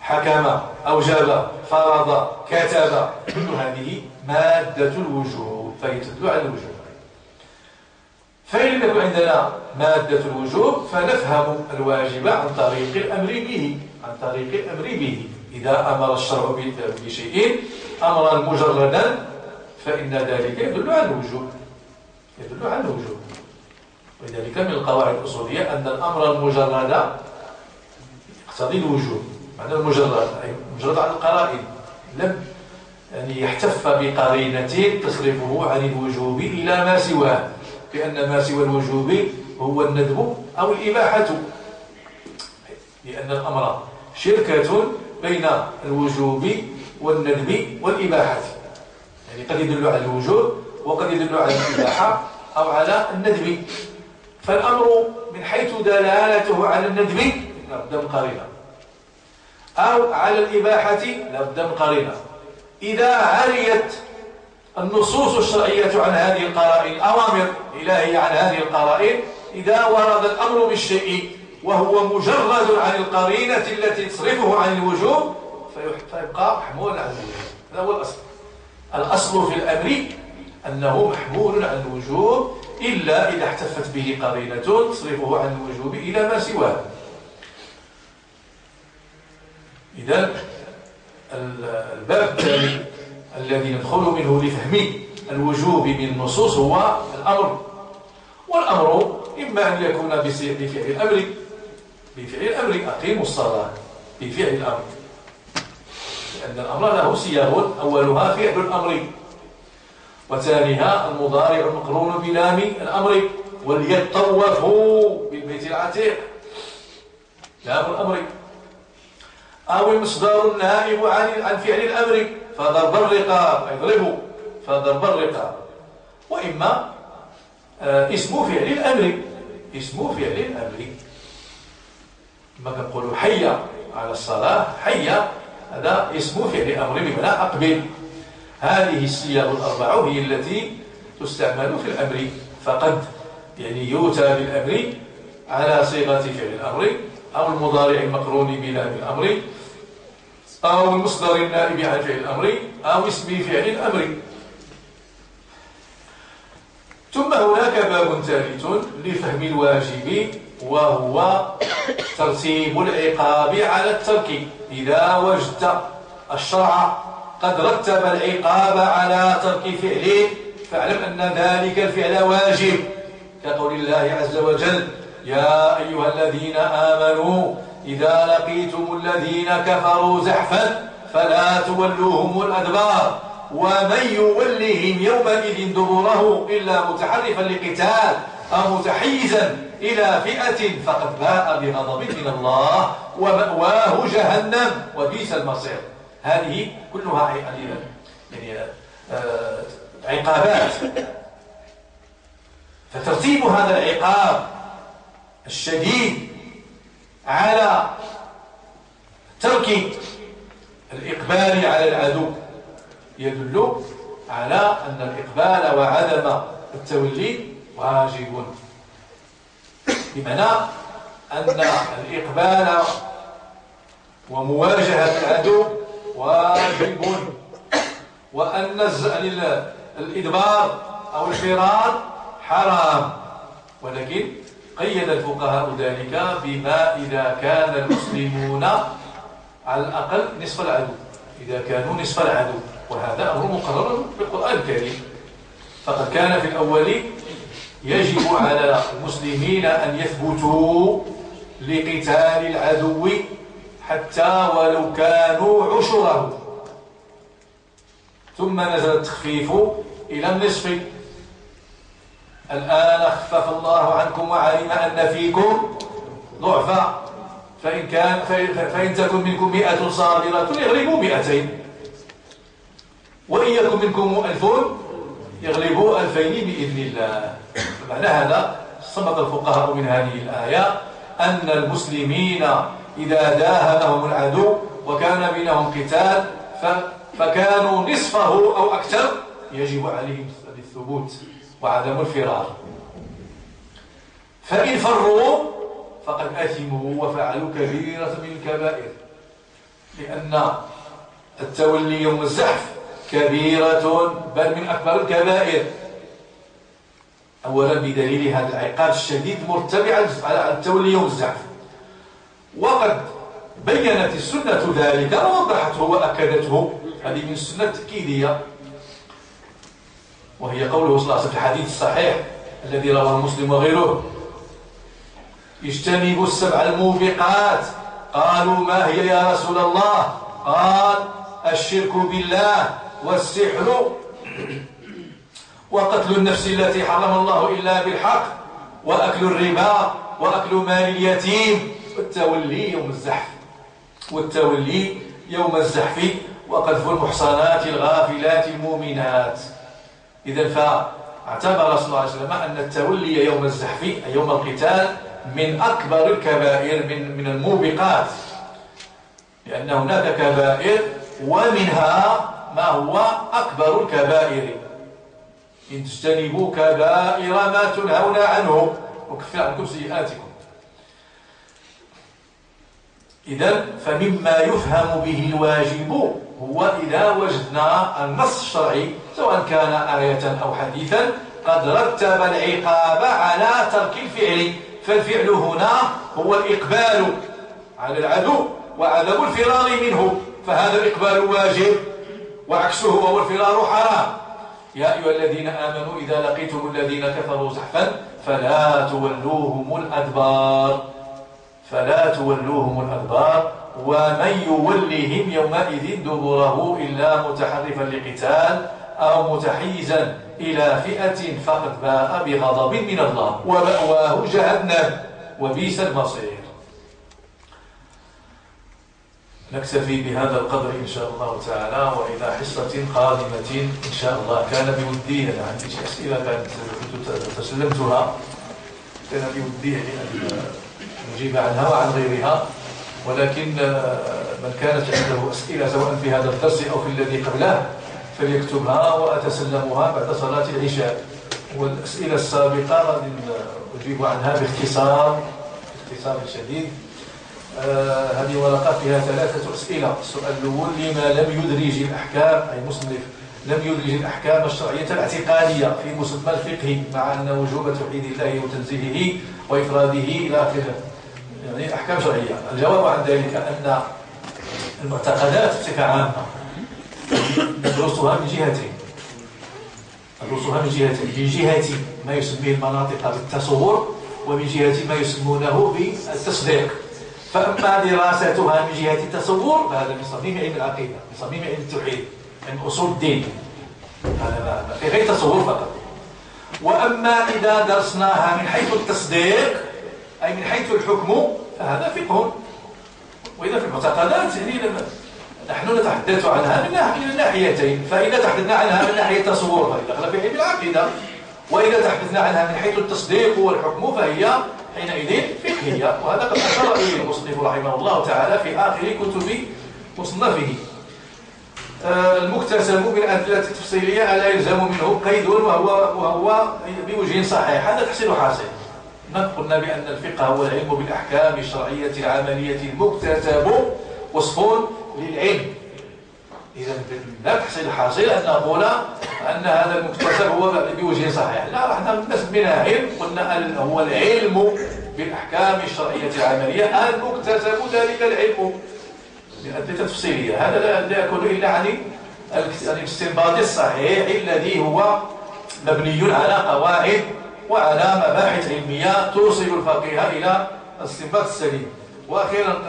حكم أوجب فرض كتب. كل هذه مادة الوجوب فهي تدل على الوجوب فإن لم يكن عندنا مادة الوجوب فنفهم الواجب عن طريق الأمر به عن طريق الأمر به. إذا أمر الشرع بشيء أمرا مجردا فإن ذلك يدل على الوجوب يدل على الوجوب ولذلك من القواعد الأصولية أن الأمر المجرد يقتضي الوجوب معنى المجرد أي مجرد عن القرائن لم يعني يحتف بقرينة تصرفه عن الوجوب إلى ما سواه. لأن ما سوى الوجوب هو الندب أو الإباحة. لأن الأمر شركة بين الوجوب والندب والإباحة. يعني قد يدل على الوجوب وقد يدل على الإباحة أو على الندب. فالأمر من حيث دلالته على الندب. لابد من قرينة. أو على الإباحة لابد من قرينة إذا عريت النصوص الشرعية عن هذه القرائن الأوامر الإلهية عن هذه القرائن إذا ورد الأمر بالشيء وهو مجرد عن القرينة التي تصرفه عن الوجوب فيبقى محمول على الوجوب هذا هو الأصل. الأصل في الأمر أنه محمول على الوجوب إلا إذا احتفت به قرينة تصرفه عن الوجوب إلى ما سواه. إذا الباب الثاني الذي ندخل منه لفهم الوجوب من النصوص هو الأمر. والأمر إما أن يكون بفعل الأمر بفعل الأمر أقيموا الصلاة بفعل الأمر. لأن الأمر له صيغ أولها فعل الأمر وثانيها المضارع المقرون بلام الأمر وليطوفوا بالبيت العتيق لام الأمر. أو المصدر النائب عن عن فعل الأمر. فضرب الرقاب اضربوا. فضرب الرقاب. وإما آه، اسم فعل الأمر. اسم فعل الأمر. ما كنقولوا حي على الصلاة. حي هذا اسم فعل أمر بمعنى أقبل هذه الصيغ الأربع هي التي تستعمل في الأمر فقد يعني يؤتى بالأمر على صيغة فعل الأمر أو المضارع المقرون بلام الأمر. أو المصدر النائب عن فعل الأمر أو اسم فعل الأمر ثم هناك باب ثالث لفهم الواجب وهو ترتيب العقاب على الترك. إذا وجدت الشرع قد رتب العقاب على ترك فعل فاعلم أن ذلك الفعل واجب. كقول الله عز وجل يا أيها الذين آمنوا إذا لقيتم الذين كفروا زحفا فلا تولوهم الأدبار ومن يولهم يومئذ دبره إلا متحرفا لقتال أو متحيزا إلى فئة فقد باء بغضب من الله ومأواه جهنم وبئس المصير. هذه كلها يعني, آه، عقابات. فترتيب هذا العقاب الشديد على ترك الإقبال على العدو. يدل على أن الإقبال وعدم التولي واجب. بمعنى أن الإقبال ومواجهة العدو واجب. وأن الإدبار أو الفرار حرام. ولكن قيد الفقهاء ذلك بما إذا كان المسلمون على الأقل نصف العدو. إذا كانوا نصف العدو. وهذا أمر مقرر في القرآن الكريم. فقد كان في الأول يجب على المسلمين أن يثبتوا لقتال العدو حتى ولو كانوا عشره. ثم نزل التخفيف إلى النصف. الآن خفف الله عنكم وعلم أن فيكم ضعفا. فإن, كان فإن تكن منكم مئة صابرة يغلبوا مئتين. وإن يكن منكم ألف يغلبوا ألفين بإذن الله. معنى هذا صمت الفقهاء من هذه الآية أن المسلمين إذا داهمهم العدو وكان بينهم قتال فكانوا نصفه أو أكثر يجب عليهم الثبوت. وعدم الفرار. فإن فروا فقد أثموا وفعلوا كبيرة من الكبائر لأن التولي يوم الزحف كبيرة بل من أكبر الكبائر. أولا بدليل هذا العقاب الشديد مرتبع على التولي يوم الزحف. وقد بينت السنة ذلك ووضحته وأكدته هذه من السنة التأكيدية وهي قوله صلى الله عليه وسلم في الحديث الصحيح الذي رواه مسلم وغيره اجتنبوا السبع الموبقات قالوا ما هي يا رسول الله؟ قال الشرك بالله والسحر وقتل النفس التي حرم الله إلا بالحق وأكل الربا وأكل مال اليتيم والتولي يوم الزحف والتولي يوم الزحف وقذف المحصنات الغافلات المؤمنات. إذا فاعتبر صلى الله عليه وسلم أن التولي يوم الزحف أي يوم القتال من أكبر الكبائر من من الموبقات. لأن هناك كبائر ومنها ما هو أكبر الكبائر. إن تجتنبوا كبائر ما تنهون عنه. وكفر عنكم سيئاتكم إذا فمما يفهم به الواجب هو إذا وجدنا النص الشرعي سواء كان آية أو حديثا قد رتب العقاب على ترك الفعل. فالفعل هنا هو الإقبال على العدو وعدم الفرار منه. فهذا الإقبال واجب وعكسه هو الفرار حرام. يا أيها الذين آمنوا إذا لقيتم الذين كفروا زحفا فلا تولوهم الأدبار. فلا تولوهم الأدبار. ومن يولهم يومئذ دبره إلا متحرفا لقتال أو متحيزا إلى فئة فقد باء بغضب من الله. ومأواه جهنم. وبيس المصير. نكتفي بهذا القدر إن شاء الله تعالى وإلى حصة قادمة إن شاء الله. كان بودي أنا عندي أسئلة كنت تسلمتها. كان بودي أن نجيب عنها وعن غيرها. ولكن من كانت عنده أسئلة سواء في هذا الدرس أو في الذي قبله فليكتبها وأتسلمها بعد صلاة العشاء. والأسئلة السابقة أجيب عنها باختصار باختصار شديد. آه هذه ورقة فيها ثلاثة أسئلة. السؤال الأول لما لم يدرج الأحكام أي مصنف لم يدرج الأحكام الشرعية الاعتقادية في مسمى الفقه مع أن وجوب توحيد الله وتنزيهه وإفراده إلى آخره يعني أحكام شرعية. الجواب عن ذلك أن المعتقدات بصفة عامة ندرسها من جهتين ندرسها من جهتين من جهة ما يسميه المناطق بالتصور ومن جهة ما يسمونه بالتصديق. فأما دراستها من جهة التصور فهذا من صميم علم العقيدة من صميم علم التوحيد من أصول الدين. هذا في غير تصور فقط. وأما إذا درسناها من حيث التصديق أي من حيث الحكم فهذا فقه. وإذا في المعتقدات يعني نحن نتحدث عنها من ناحيتين فإذا تحدثنا عنها من ناحية التصور فهي داخله في علم العقيدة. وإذا تحدثنا عنها من حيث التصديق والحكم فهي حينئذ فقهية. وهذا قد أشار إليه المصنف رحمه الله تعالى في آخر كتب مصنفه. آه، المكتسب من الأدلة التفصيلية لا يلزم منه قيد وهو, وهو بوجه صحيح. هذا تحصيل حاصل قلنا بأن الفقه هو العلم بالأحكام الشرعية العملية. المكتسب وصف للعلم. إذا لا تحصيل حاصل أن نقول أن هذا المكتسب هو بوجه صحيح. لا نحن نسمينا علم قلنا هو العلم بالأحكام الشرعية العملية. المكتسب ذلك العلم. لأدلة تفصيلية. هذا لا يكون إلا عن الاستنباط الصحيح الذي هو مبني على قواعد وعلى مباحث علمية توصل الفقيه إلى الاستنباط السليم. وأخيرا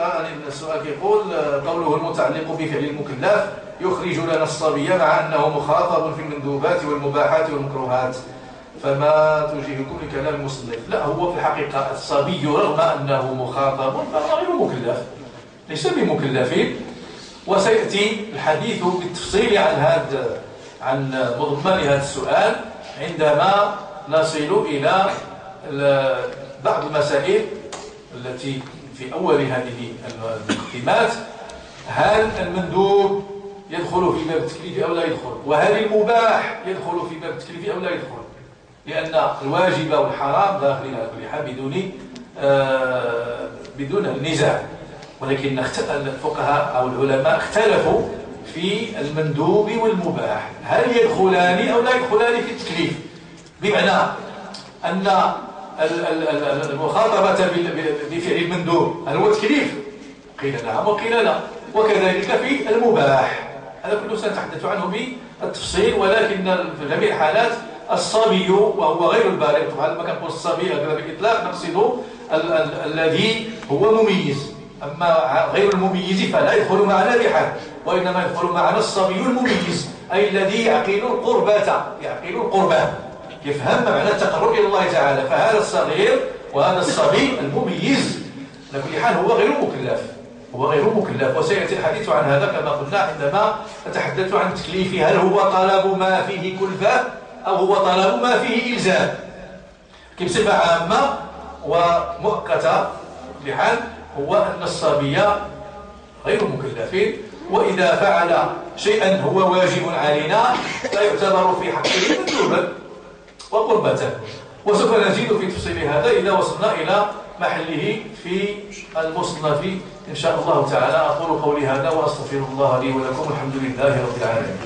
السؤال يقول قوله المتعلق بفعل المكلف يخرج لنا الصبي مع أنه مخاطب في المندوبات والمباحات والمكروهات. فما توجهكم لكلام المصنف؟ لا هو في الحقيقة الصبي رغم أنه مخاطب غير مكلف ليس بمكلفين وسيأتي الحديث بالتفصيل عن هذا عن مضمن هذا السؤال عندما نصل إلى بعض المسائل التي في أول هذه المقدمات هل المندوب يدخل في باب التكليف أو لا يدخل؟ وهل المباح يدخل في باب التكليف أو لا يدخل؟ لأن الواجب والحرام داخلين على كل حال بدون آه بدون النزاع. ولكن الفقهاء أو العلماء اختلفوا في المندوب والمباح. هل يدخلان أو لا يدخلان في التكليف؟ بمعنى أن المخاطبة بفعل المندوب هل هو تكليف؟ قيل نعم وقيل لا. وكذلك في المباح. هذا كله سنتحدث عنه بالتفصيل ولكن في جميع الحالات الصبي وهو غير البالغ طبعا لما كنقول الصبي هكذا بالاطلاق نقصد الذي هو مميز. أما غير المميز فلا يدخل معنا بحال وإنما يدخل معنا الصبي المميز أي الذي يعقل القربة يعقل القربة. يفهم معنى التقرب إلى الله تعالى. فهذا الصغير وهذا الصبي المميز. على كل حال هو غير مكلف. هو غير مكلف. وسيأتي الحديث عن هذا كما قلنا عندما نتحدث عن التكليف هل هو طلب ما فيه كلفة أو هو طلب ما فيه إلزام؟ بصفة عامة ومؤقتة بحال هو أن الصبي غير مكلفين وإذا فعل شيئا هو واجب علينا فيعتبر في حقه مندوبا وقربة وسوف نزيد في تفصيل هذا إذا وصلنا إلى محله في المصنف إن شاء الله تعالى. أقول قولي هذا وأستغفر الله لي ولكم الحمد لله رب العالمين.